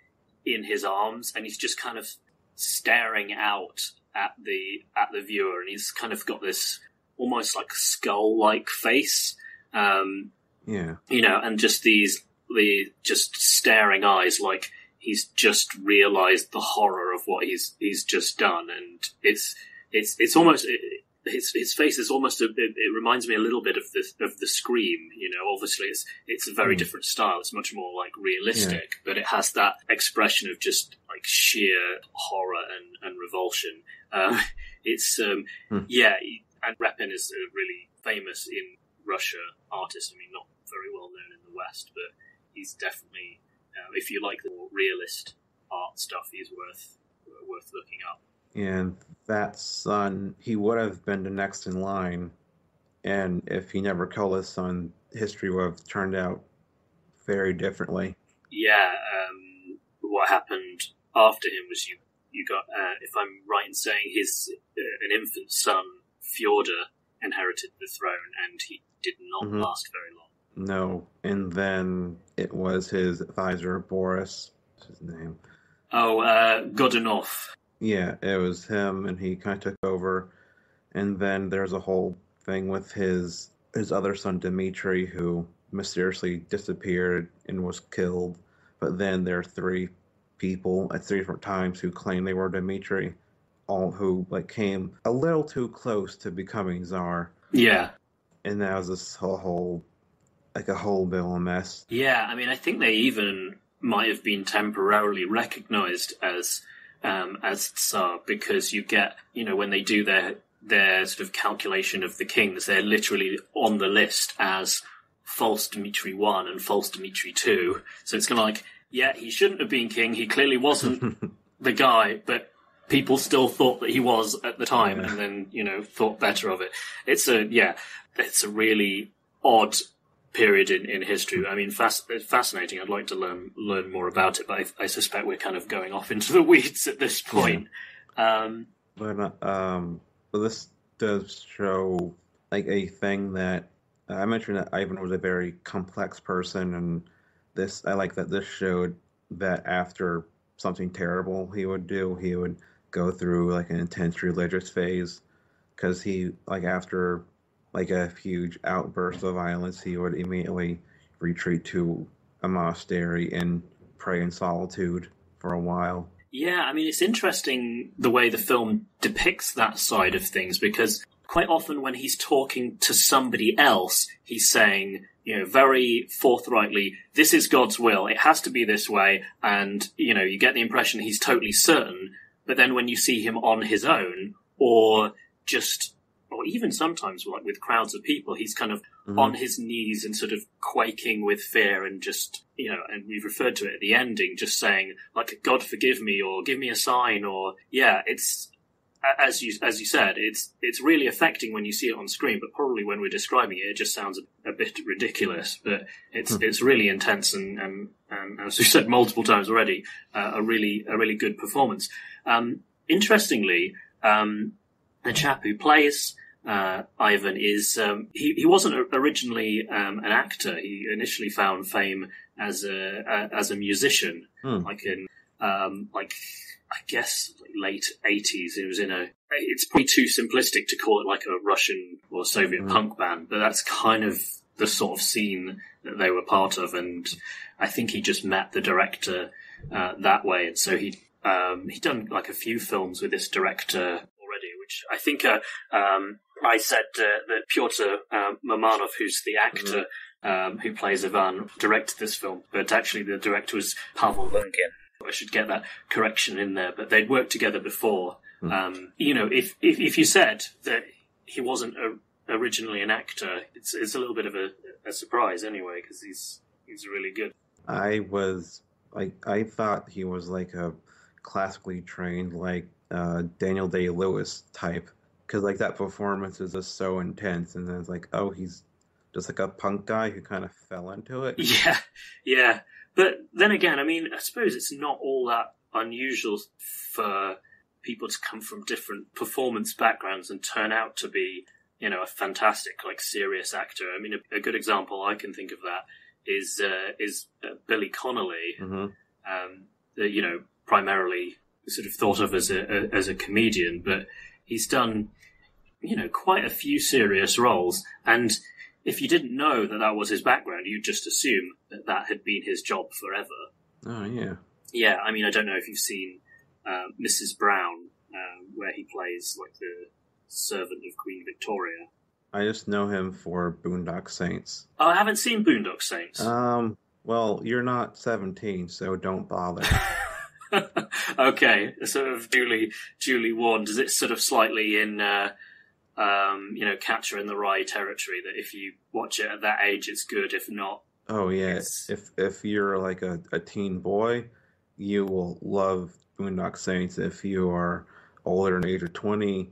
A: in his arms, and he's just kind of staring out at the at the viewer, and he's kind of got this almost like skull like face um,
B: yeah.
A: You know, and just these the just staring eyes, like he's just realised the horror of what he's he's just done, and it's it's it's almost. It, his his face is almost a, it, it, reminds me a little bit of the of the scream you know obviously it's it's a very mm. different style it's much more like realistic yeah. but it has that expression of just like sheer horror and, and revulsion uh, it's um, mm. yeah and Repin is really famous in Russia artist. I mean, not very well known in the West, but he's definitely, uh, if you like the more realist art stuff, he's worth worth looking up.
B: And that son, he would have been the next in line, and if he never killed his son, history would have turned out very differently.
A: Yeah, um, what happened after him was you you got, uh, if I'm right in saying, his uh, an infant son Fyodor inherited the throne, and he did not mm-hmm. last very long.
B: No, and then it was his advisor Boris. What's his name?
A: Oh, uh, Godunov.
B: Yeah, it was him, and he kind of took over. And then there's a whole thing with his his other son Dmitri, who mysteriously disappeared and was killed. But then there are three people at three different times who claim they were Dmitri, all who like came a little too close to becoming czar.
A: Yeah,
B: and that was this whole, whole like a whole bit of a mess.
A: Yeah, I mean, I think they even might have been temporarily recognized as um, as Tsar because you get, you know, when they do their their sort of calculation of the kings, they're literally on the list as false Dmitri one and false Dmitri two. So it's kind of like, yeah, he shouldn't have been king. He clearly wasn't the guy, but people still thought that he was at the time, and then you know thought better of it. It's a yeah it's a really odd period in, in history. I mean, fascinating. I'd like to learn learn more about it, but I, I, suspect we're kind of going off into the weeds at this point. Yeah. Um,
B: but um, this does show like a thing that uh, I mentioned that Ivan was a very complex person, and this I like that this showed that after something terrible he would do, he would go through like an intense religious phase because he like after like a huge outburst of violence, he would immediately retreat to a monastery and pray in solitude for a while.
A: Yeah, I mean, it's interesting the way the film depicts that side of things because, quite often when he's talking to somebody else, he's saying, you know, very forthrightly, this is God's will. It has to be this way. And, you know, you get the impression he's totally certain. But then when you see him on his own or just, or even sometimes like with crowds of people, he's kind of mm-hmm. on his knees and sort of quaking with fear and just, you know, and we've referred to it at the ending, just saying like, God forgive me or give me a sign or, yeah, it's, as you as you said, it's it's really affecting when you see it on screen, but probably when we're describing it, it just sounds a, a bit ridiculous. But it's hmm. it's really intense and, and, and as we said multiple times already, uh, a really a really good performance. Um, interestingly, um, the chap who plays uh, Ivan is um, he he wasn't originally um, an actor. He initially found fame as a, a as a musician, hmm. like in um, like I guess late eighties. It was in a. It's probably too simplistic to call it like a Russian or Soviet mm. punk band, but that's kind of the sort of scene that they were part of. And I think he just met the director uh, that way, and so he um, he done like a few films with this director already, which I think uh, um, I said uh, that Pyotr uh, Mamonov, who's the actor. Mm-hmm. Um, who plays Ivan, directed this film, but actually the director was Pavel Lungin, I should get that correction in there, but they'd worked together before. Mm. Um, you know, if, if, if you said that he wasn't a, originally an actor, it's it's a little bit of a, a surprise anyway because he's he's really good.
B: I was like I thought he was like a classically trained like uh, Daniel Day Lewis type because like that performance is just so intense, and then it's like oh he's just like a punk guy who kind of fell into it.
A: Yeah, yeah. But then again, I mean, I suppose it's not all that unusual for people to come from different performance backgrounds and turn out to be, you know, a fantastic, like, serious actor. I mean, a, a good example I can think of that is uh, is uh, Billy Connolly, mm-hmm. um, you know, primarily sort of thought of as a, a, as a comedian, but he's done, you know, quite a few serious roles, and if you didn't know that that was his background, you'd just assume that that had been his job forever.
B: Oh yeah.
A: Yeah, I mean, I don't know if you've seen uh, Mrs. Brown, uh, where he plays like the servant of Queen Victoria.
B: I just know him for Boondock Saints.
A: Oh, I haven't seen Boondock Saints.
B: Um, well, you're not 17, so don't bother.
A: okay, sort of duly duly warned. Is it sort of slightly in uh, um, you know, Catcher in the Rye territory. That if you watch it at that age, it's good. If not,
B: oh yeah, if if you're like a, a teen boy, you will love Boondock Saints. If you are older than age of twenty,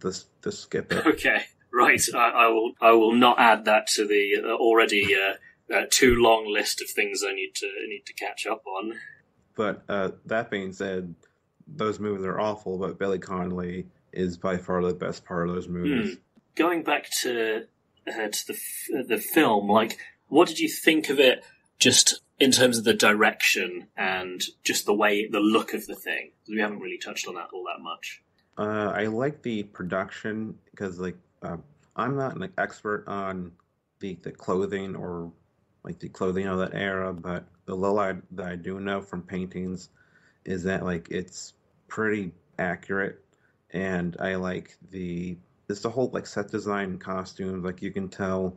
B: just just skip it.
A: Okay, right. I, I will I will not add that to the uh, already uh, uh, too long list of things I need to need to catch up on.
B: But uh, that being said, those movies are awful. But Billy Connolly is by far the best part of those movies. Mm.
A: Going back to uh, to the uh, the film, like, what did you think of it? Just in terms of the direction and just the way, the look of the thing. We haven't really touched on that all that much.
B: Uh, I like the production because, like, uh, I'm not an expert on the the clothing or like the clothing of that era, but the little I, that I do know from paintings is that like it's pretty accurate and I like the it's the whole like set design costumes. Like you can tell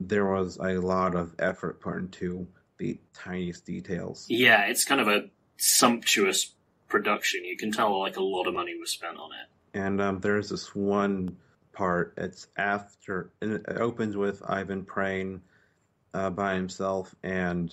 B: there was a lot of effort put into the tiniest details.
A: Yeah, it's kind of a sumptuous production. You can tell like a lot of money was spent on it.
B: And um, there's this one part. It's after it opens with Ivan praying uh, by himself, and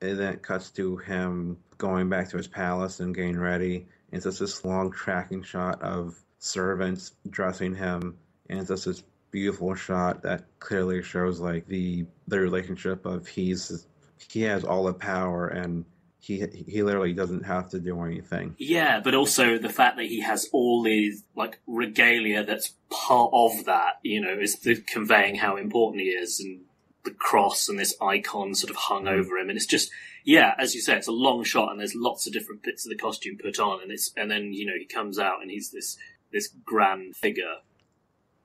B: it then cuts to him going back to his palace and getting ready And it's just this long tracking shot of servants dressing him, and it's just this beautiful shot that clearly shows like the the relationship of he's he has all the power and he he literally doesn't have to do anything.
A: Yeah, but also the fact that he has all these like regalia that's part of that, you know, is conveying how important he is and the cross and this icon sort of hung mm. over him, and it's just yeah, as you say, it's a long shot, and there's lots of different bits of the costume put on, and it's and then you know he comes out and he's this this grand figure.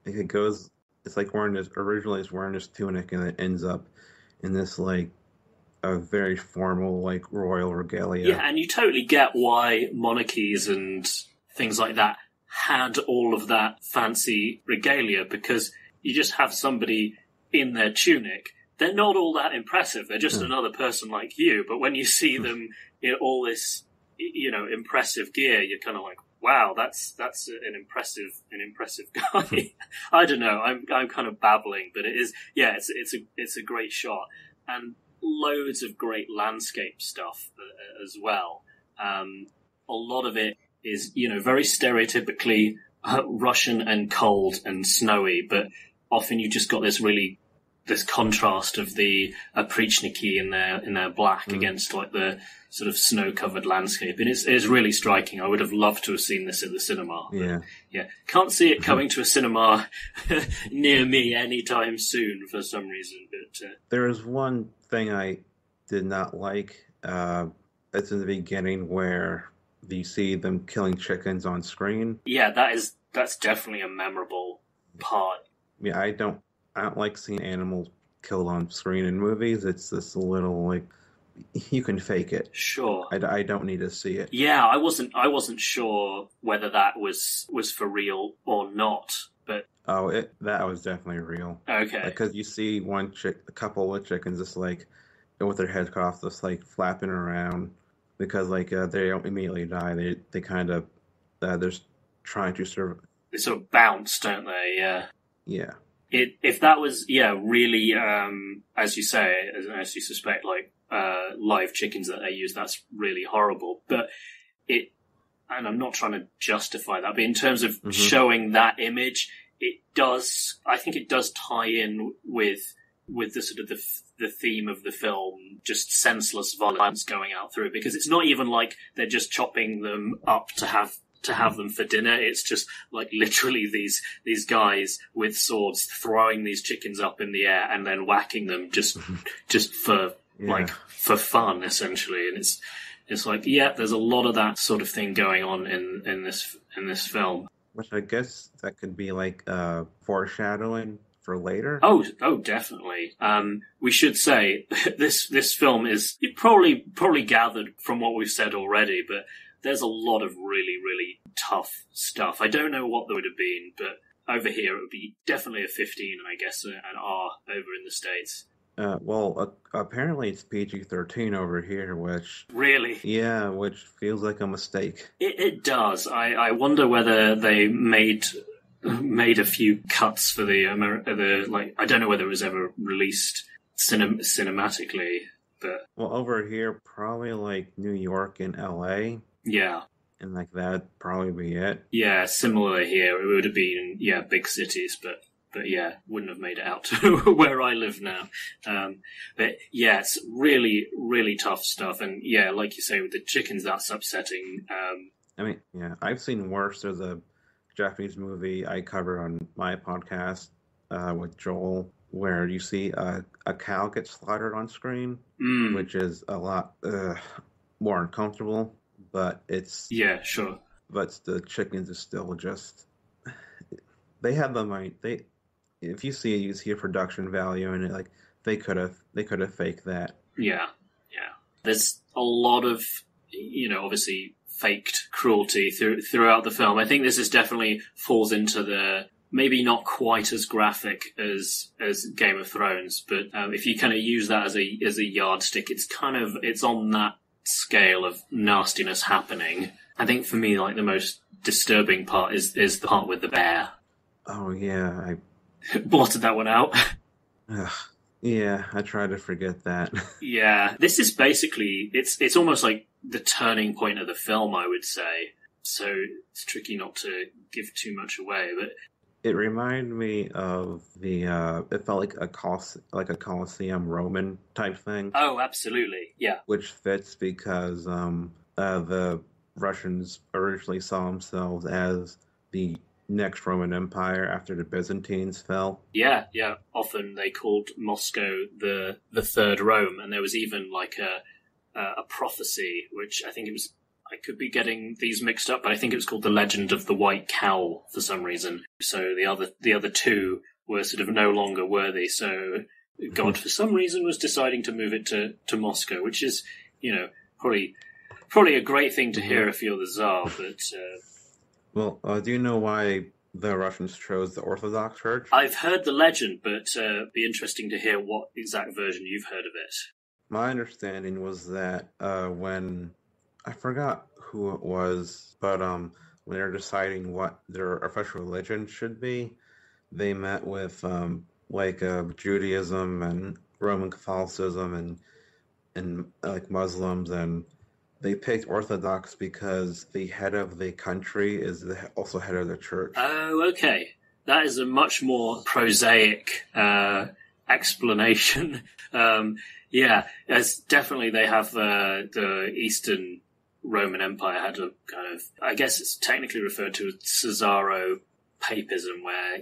B: It goes. It's like wearing this. Originally, it's wearing this tunic, and it ends up in this like a very formal like royal regalia.
A: Yeah, and you totally get why monarchies and things like that had all of that fancy regalia because you just have somebody in their tunic. They're not all that impressive. They're just
B: Hmm.
A: another person like you. But when you see them in all this, you know, impressive gear, you're kind of like, wow, that's that's an impressive an impressive guy. I don't know. I'm I'm kind of babbling, but it is yeah, it's it's a it's a great shot and loads of great landscape stuff uh, as well. Um, a lot of it is you know very stereotypically uh, Russian and cold and snowy, but often you just got this really this contrast of the Oprichniki in their in their black
B: Mm.
A: against like the sort of snow covered landscape, and it's it's really striking. I would have loved to have seen this at the cinema.
B: Yeah.
A: yeah, can't see it coming to a cinema near me anytime soon for some reason. But uh,
B: There is one thing I did not like. Uh, it's in the beginning where you see them killing chickens on screen.
A: yeah, that is that's definitely a memorable part.
B: Yeah, I don't, I don't like seeing animals killed on screen in movies. It's just a little like you can fake it.
A: Sure.
B: I, I don't need to see it.
A: Yeah, I wasn't I wasn't sure whether that was was for real or not. But
B: Oh, it that was definitely real.
A: okay.
B: Because you see one chick, a couple of chickens, just like with their heads cut off, just like flapping around because like uh, they don't immediately die. They they kind of uh, they're trying to serve.
A: They sort of bounce, don't they? Yeah.
B: Yeah,
A: It, if that was, yeah, really, um, as you say, as, as you suspect, like, uh, live chickens that they use, that's really horrible. But it, and I'm not trying to justify that, but in terms of
B: Mhm.
A: showing that image, it does, I think it does tie in with, with the sort of the, the theme of the film, just senseless violence going out through because it's not even like they're just chopping them up to have, to have them for dinner. It's just like literally these these guys with swords throwing these chickens up in the air and then whacking them just just for
B: yeah.
A: like for fun essentially and it's it's like yeah there's a lot of that sort of thing going on in in this in this film
B: which I guess that could be like uh, foreshadowing for later.
A: oh oh definitely um we should say this this film is probably probably gathered from what we've said already but there's a lot of really really tough stuff i don't know what there would have been but over here it would be definitely a 15 i guess an r over in the states
B: Uh, well, uh, apparently it's PG thirteen over here, which
A: really
B: yeah, which feels like a mistake.
A: It, it does. I, I wonder whether they made made a few cuts for the Amer- the like. I don't know whether it was ever released cinem- cinematically, but
B: Well, over here, probably like New York and L.A.
A: yeah,
B: and like that probably be it.
A: yeah. Similar here, it would have been yeah big cities, but but yeah, wouldn't have made it out to where I live now. Um, but yeah, it's really really tough stuff, and yeah, like you say with the chickens, that's upsetting. Um,
B: I mean, yeah, I've seen worse. There's a Japanese movie I cover on my podcast uh, with Joel, where you see a, a cow get slaughtered on screen,
A: mm,
B: which is a lot uh, more uncomfortable. But it's
A: yeah, sure.
B: but the chickens are still just they have the money. They if you see you see a production value in it, like they could have they could have faked that.
A: Yeah, yeah. There's a lot of, you know, obviously faked cruelty through, throughout the film. I think this is definitely falls into the maybe not quite as graphic as as Game of Thrones, but um, if you kind of use that as a as a yardstick, it's kind of it's on that scale of nastiness happening. I think for me, like the most disturbing part is is the part with the bear.
B: Oh yeah, I
A: Blotted that one out.
B: Ugh, yeah I try to forget that.
A: Yeah, this is basically it's it's almost like the turning point of the film, I would say. So it's tricky not to give too much away, but
B: It reminded me of the. Uh, it felt like a Colis- like a Colosseum Roman type thing,
A: oh, absolutely, yeah,
B: which fits because um, uh, the Russians originally saw themselves as the next Roman Empire after the Byzantines fell.
A: yeah, yeah. Often they called Moscow the the third Rome, and there was even like a a, a prophecy, which I think it was. I could be getting these mixed up, but I think it was called the Legend of the White Cowl for some reason. So the other the other two were sort of no longer worthy. So God, for some reason, was deciding to move it to, to Moscow, which is, you know, probably probably a great thing to hear if you're the Tsar. But uh,
B: Well, uh, do you know why the Russians chose the Orthodox Church?
A: I've heard the legend, but uh, it'd be interesting to hear what exact version you've heard of it.
B: My understanding was that uh, when I forgot who it was, but um, when they're deciding what their official religion should be, they met with um, like uh, Judaism and Roman Catholicism and and like Muslims, and they picked Orthodox because the head of the country is the, also head of the church.
A: Oh, okay. That is a much more prosaic uh, explanation. um, yeah, as definitely they have uh, the Eastern Roman Empire had a kind of, I guess it's technically referred to as Caesaro papism, where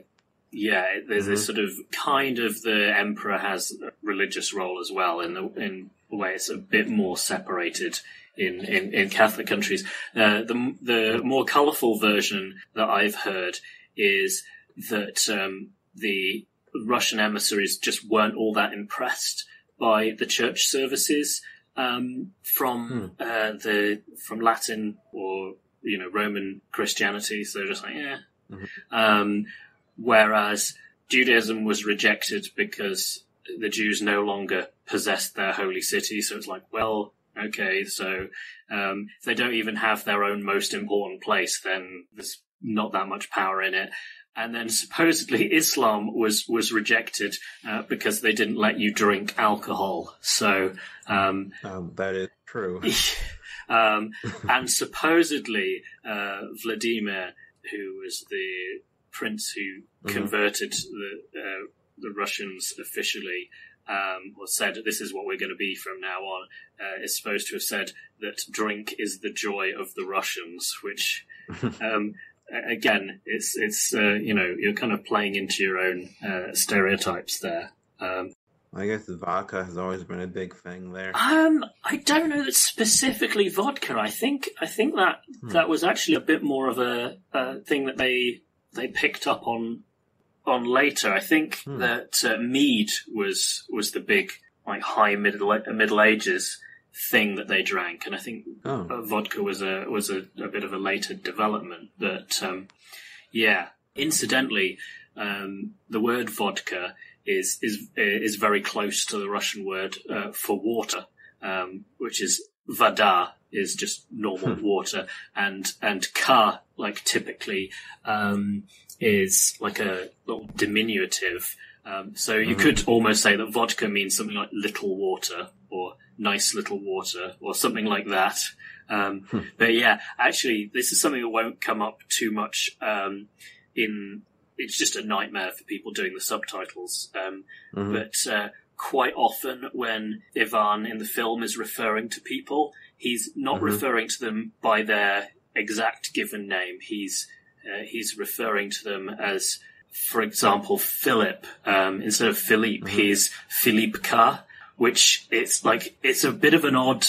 A: yeah, there's this
B: Mhm.
A: sort of kind of the emperor has a religious role as well in the in a way it's a bit more separated in in, in Catholic countries. Uh, the the more colourful version that I've heard is that um, the Russian emissaries just weren't all that impressed by the church services um, from uh, the from Latin or you know Roman Christianity. So they're just like yeah.
B: Mhm.
A: Um, whereas Judaism was rejected because the Jews no longer possessed their holy city. So it's like, well, okay, so um, if they don't even have their own most important place, then there's not that much power in it. And then supposedly Islam was was rejected uh, because they didn't let you drink alcohol. So um,
B: Um, that is true.
A: um, and supposedly uh, Vladimir, who was the prince who
B: Mhm.
A: converted the uh, the Russians officially, um, or said this is what we're going to be from now on, uh, is supposed to have said that drink is the joy of the Russians, which. Um, Again, it's it's uh, you know you're kind of playing into your own uh, stereotypes there. Um,
B: I guess vodka has always been a big thing there.
A: Um, I don't know that specifically vodka. I think I think that
B: Hmm.
A: that was actually a bit more of a, a thing that they they picked up on on later. I think
B: Hmm.
A: that uh, mead was was the big like high middle middle ages thing that they drank, and I think
B: Oh,
A: uh, vodka was a was a, a bit of a later development. But um, yeah, incidentally, um, the word vodka is is is very close to the Russian word uh, for water, um, which is vada is just normal water, and and ka like typically um, is like a little diminutive. Um, so you
B: Mhm.
A: could almost say that vodka means something like little water or nice little water or something like that. Um,
B: Hmm.
A: but yeah, actually, this is something that won't come up too much um, in. It's just a nightmare for people doing the subtitles. Um,
B: mhm.
A: but uh, quite often when Ivan in the film is referring to people, he's not
B: Mhm.
A: referring to them by their exact given name. He's uh, he's referring to them as, for example, Philip. Um, instead of Philippe,
B: Mhm.
A: he's Philippe K, which it's like it's a bit of an odd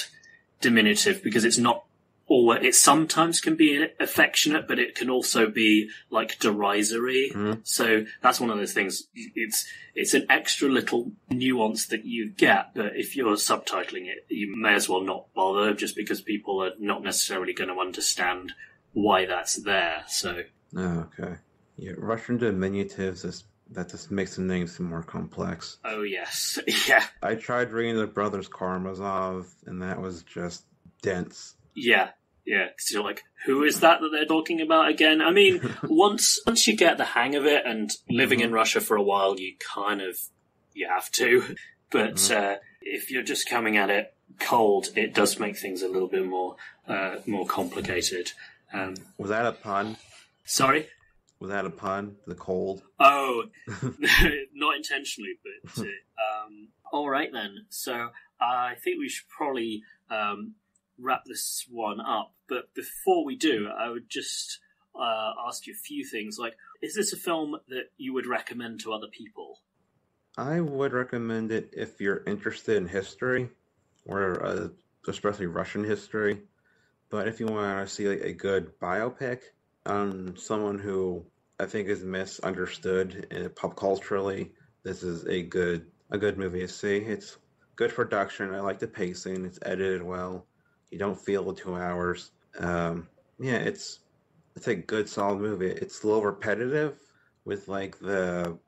A: diminutive because it's not or It sometimes can be affectionate, but it can also be like derisory.
B: Mhm.
A: So that's one of those things. It's it's an extra little nuance that you get, but if you're subtitling it, you may as well not bother, just because people are not necessarily going to understand why that's there. So
B: Oh, okay. Yeah, Russian diminutives is that just makes the names seem more complex.
A: oh yes, yeah,
B: I tried reading the Brothers Karamazov, and that was just dense.
A: yeah. Yeah, you're like, who is that that they're talking about again? I mean, once once you get the hang of it, and living in Russia for a while, you kind of you have to. But
B: Mhm.
A: uh, if you're just coming at it cold, it does make things a little bit more uh, more complicated. Um,
B: Was that a pun?
A: sorry.
B: That a pun? The cold?
A: Oh, not intentionally, but uh, um, all right then. So I think we should probably um, wrap this one up. But before we do, I would just uh, ask you a few things. Like, is this a film that you would recommend to other people?
B: I would recommend it if you're interested in history, or uh, especially Russian history. But if you want to see like, a good biopic on someone who I think is misunderstood in pop culturally, this is a good a good movie to see. It's good production. I like the pacing. It's edited well. You don't feel the two hours. Um, yeah, it's it's a good solid movie. It's a little repetitive with like the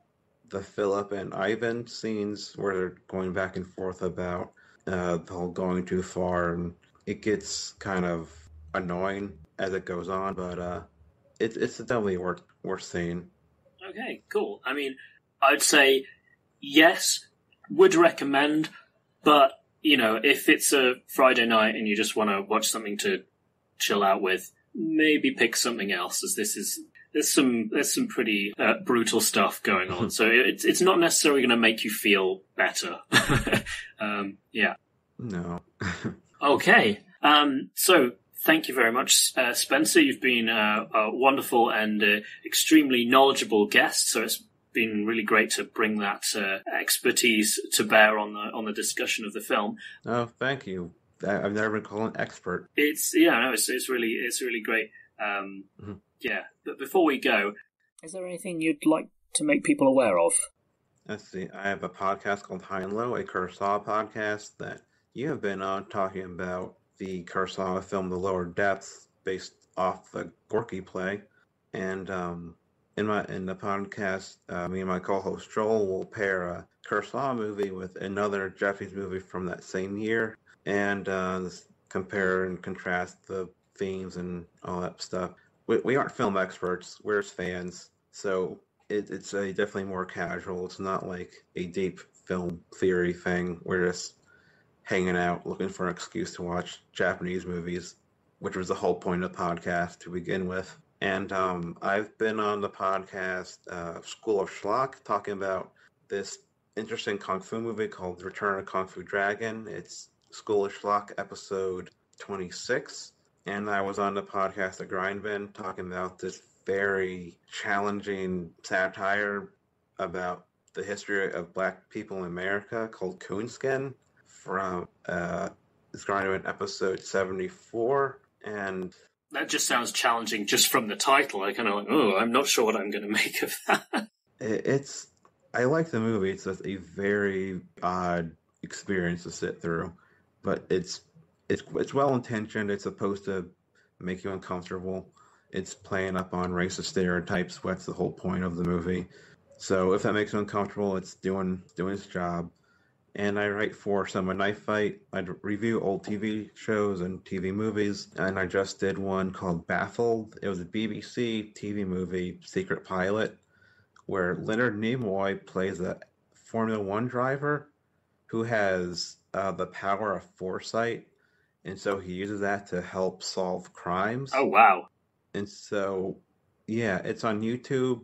B: the Philip and Ivan scenes where they're going back and forth about uh, the whole going too far, and it gets kind of annoying as it goes on. But uh, it's it's definitely worth worth seeing.
A: Okay, cool. I mean, I'd say yes, would recommend, but you know, if it's a Friday night and you just want to watch something to chill out with, maybe pick something else, as this is there's some there's some pretty uh, brutal stuff going on. so it's it's not necessarily going to make you feel better. um, yeah.
B: No.
A: okay. Um, so thank you very much, uh, Spencer. You've been uh, a wonderful and uh, extremely knowledgeable guest. So it's been really great to bring that uh, expertise to bear on the on the discussion of the film.
B: Oh, thank you. I've never been called an expert.
A: It's yeah, no, it's it's really it's really great. Um, mm-hmm. Yeah, but before we go, is there anything you'd like to make people aware of?
B: Let's see. I have a podcast called High and Low, a Kurosawa podcast that you have been on talking about the Kurosawa film The Lower Depths, based off the Gorky play. And um, in my in the podcast, uh, me and my co-host Joel will pair a Kurosawa movie with another Japanese movie from that same year, and uh, compare and contrast the themes and all that stuff we, we aren't film experts. We're just fans, so it, it's a definitely more casual. It's not like a deep film theory thing. We're just hanging out, looking for an excuse to watch Japanese movies, which was the whole point of the podcast to begin with. And um, I've been on the podcast uh, School of Schlock talking about this interesting kung fu movie called Return of Kung Fu Dragon. It's School of Schlock episode 26 and I was on the podcast The Grind Bin talking about this very challenging satire about the history of black people in America called Coonskin from uh, Grind Bin episode 74. And
A: that just sounds challenging just from the title. I kind of like, oh, I'm not sure what I'm going to make of that.
B: It's, I like the movie. It's just a very odd experience to sit through, but it's it's it's well intentioned. It's supposed to make you uncomfortable. It's playing up on racist stereotypes. That's the whole point of the movie. So if that makes you uncomfortable, it's doing doing its job. And I write for Cinema Knife Fight. I review old TV shows and TV movies. And I just did one called Baffled. It was a BBC TV movie, Secret Pilot, where Leonard Nimoy plays a Formula One driver who has uh, the power of foresight and so he uses that to help solve crimes.
A: Oh wow!
B: And so, yeah, it's on YouTube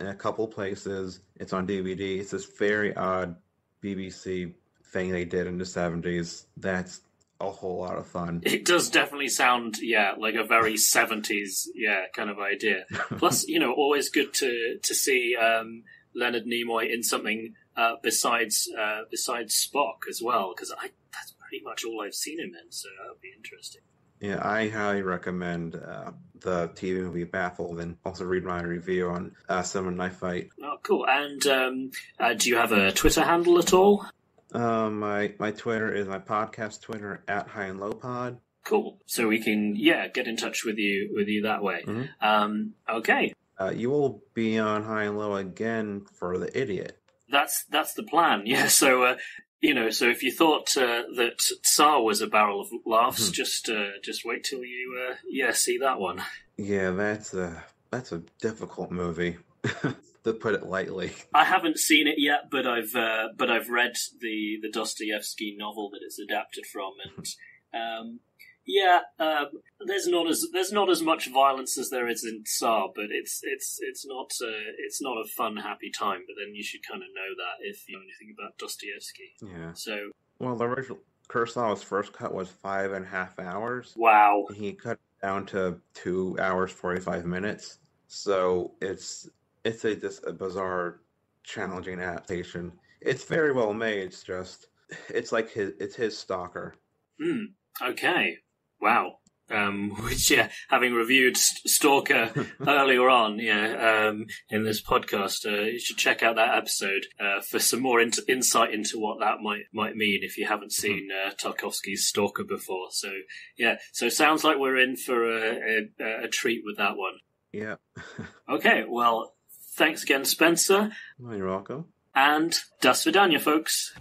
B: in a couple places. It's on DVD. It's this very odd BBC thing they did in the seventies. That's a whole lot of fun.
A: It does definitely sound, yeah, like a very seventies, yeah, kind of idea. Plus, you know, always good to to see um, Leonard Nimoy in something uh, besides uh, besides Spock as well, because I that's pretty much all I've seen him in, so that would be interesting.
B: Yeah, I highly recommend uh, the TV movie Baffled, and also read my review on uh, Cinema Knife Fight.
A: Oh, cool! And um, uh, do you have a Twitter handle at all?
B: Um, my my Twitter is my podcast Twitter at High and Low Pod.
A: Cool. So we can yeah get in touch with you with you that way. Mm-hmm. Um, okay.
B: Uh, you will be on High and Low again for the Idiot.
A: That's that's the plan. Yeah. So uh, you know, so if you thought uh, that Tsar was a barrel of laughs, hmm. just uh, just wait till you uh, yeah see that one.
B: Yeah, that's a that's a difficult movie. to put it lightly.
A: I haven't seen it yet, but I've uh, but I've read the the Dostoevsky novel that it's adapted from, and um, yeah, um, there's not as there's not as much violence as there is in Tsar, but it's it's it's not uh, it's not a fun, happy time. But then you should kind of know that if you know anything about Dostoevsky.
B: Yeah.
A: So
B: well, the original Kurosawa's first cut was five and a half hours.
A: Wow.
B: He cut down to two hours forty five minutes. So it's it's a just a bizarre, challenging adaptation. It's very well made. It's just it's like his it's his stalker.
A: Hmm. Okay. Wow. Um, which, yeah, having reviewed Stalker earlier on, yeah, um, in this podcast, uh, you should check out that episode uh, for some more in- insight into what that might might mean if you haven't mm-hmm. seen uh, Tarkovsky's Stalker before. So, yeah, so sounds like we're in for a, a, a treat with that one.
B: Yeah.
A: okay, well, thanks again, Spencer.
B: You're welcome.
A: And das Vidania, folks.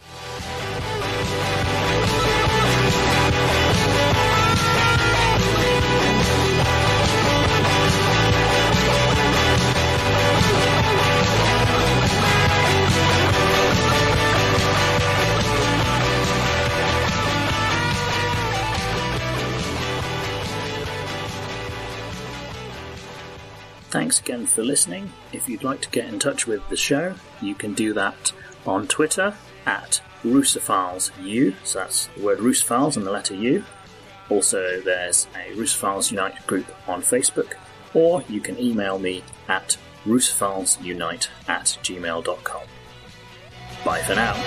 A: Thanks again for listening. If you'd like to get in touch with the show, you can do that on Twitter at Russophiles So that's the word Russophiles and the letter U. Also, there's a Russophiles Unite group on Facebook, or you can email me at russophilesunite at gmail.com. Bye for now.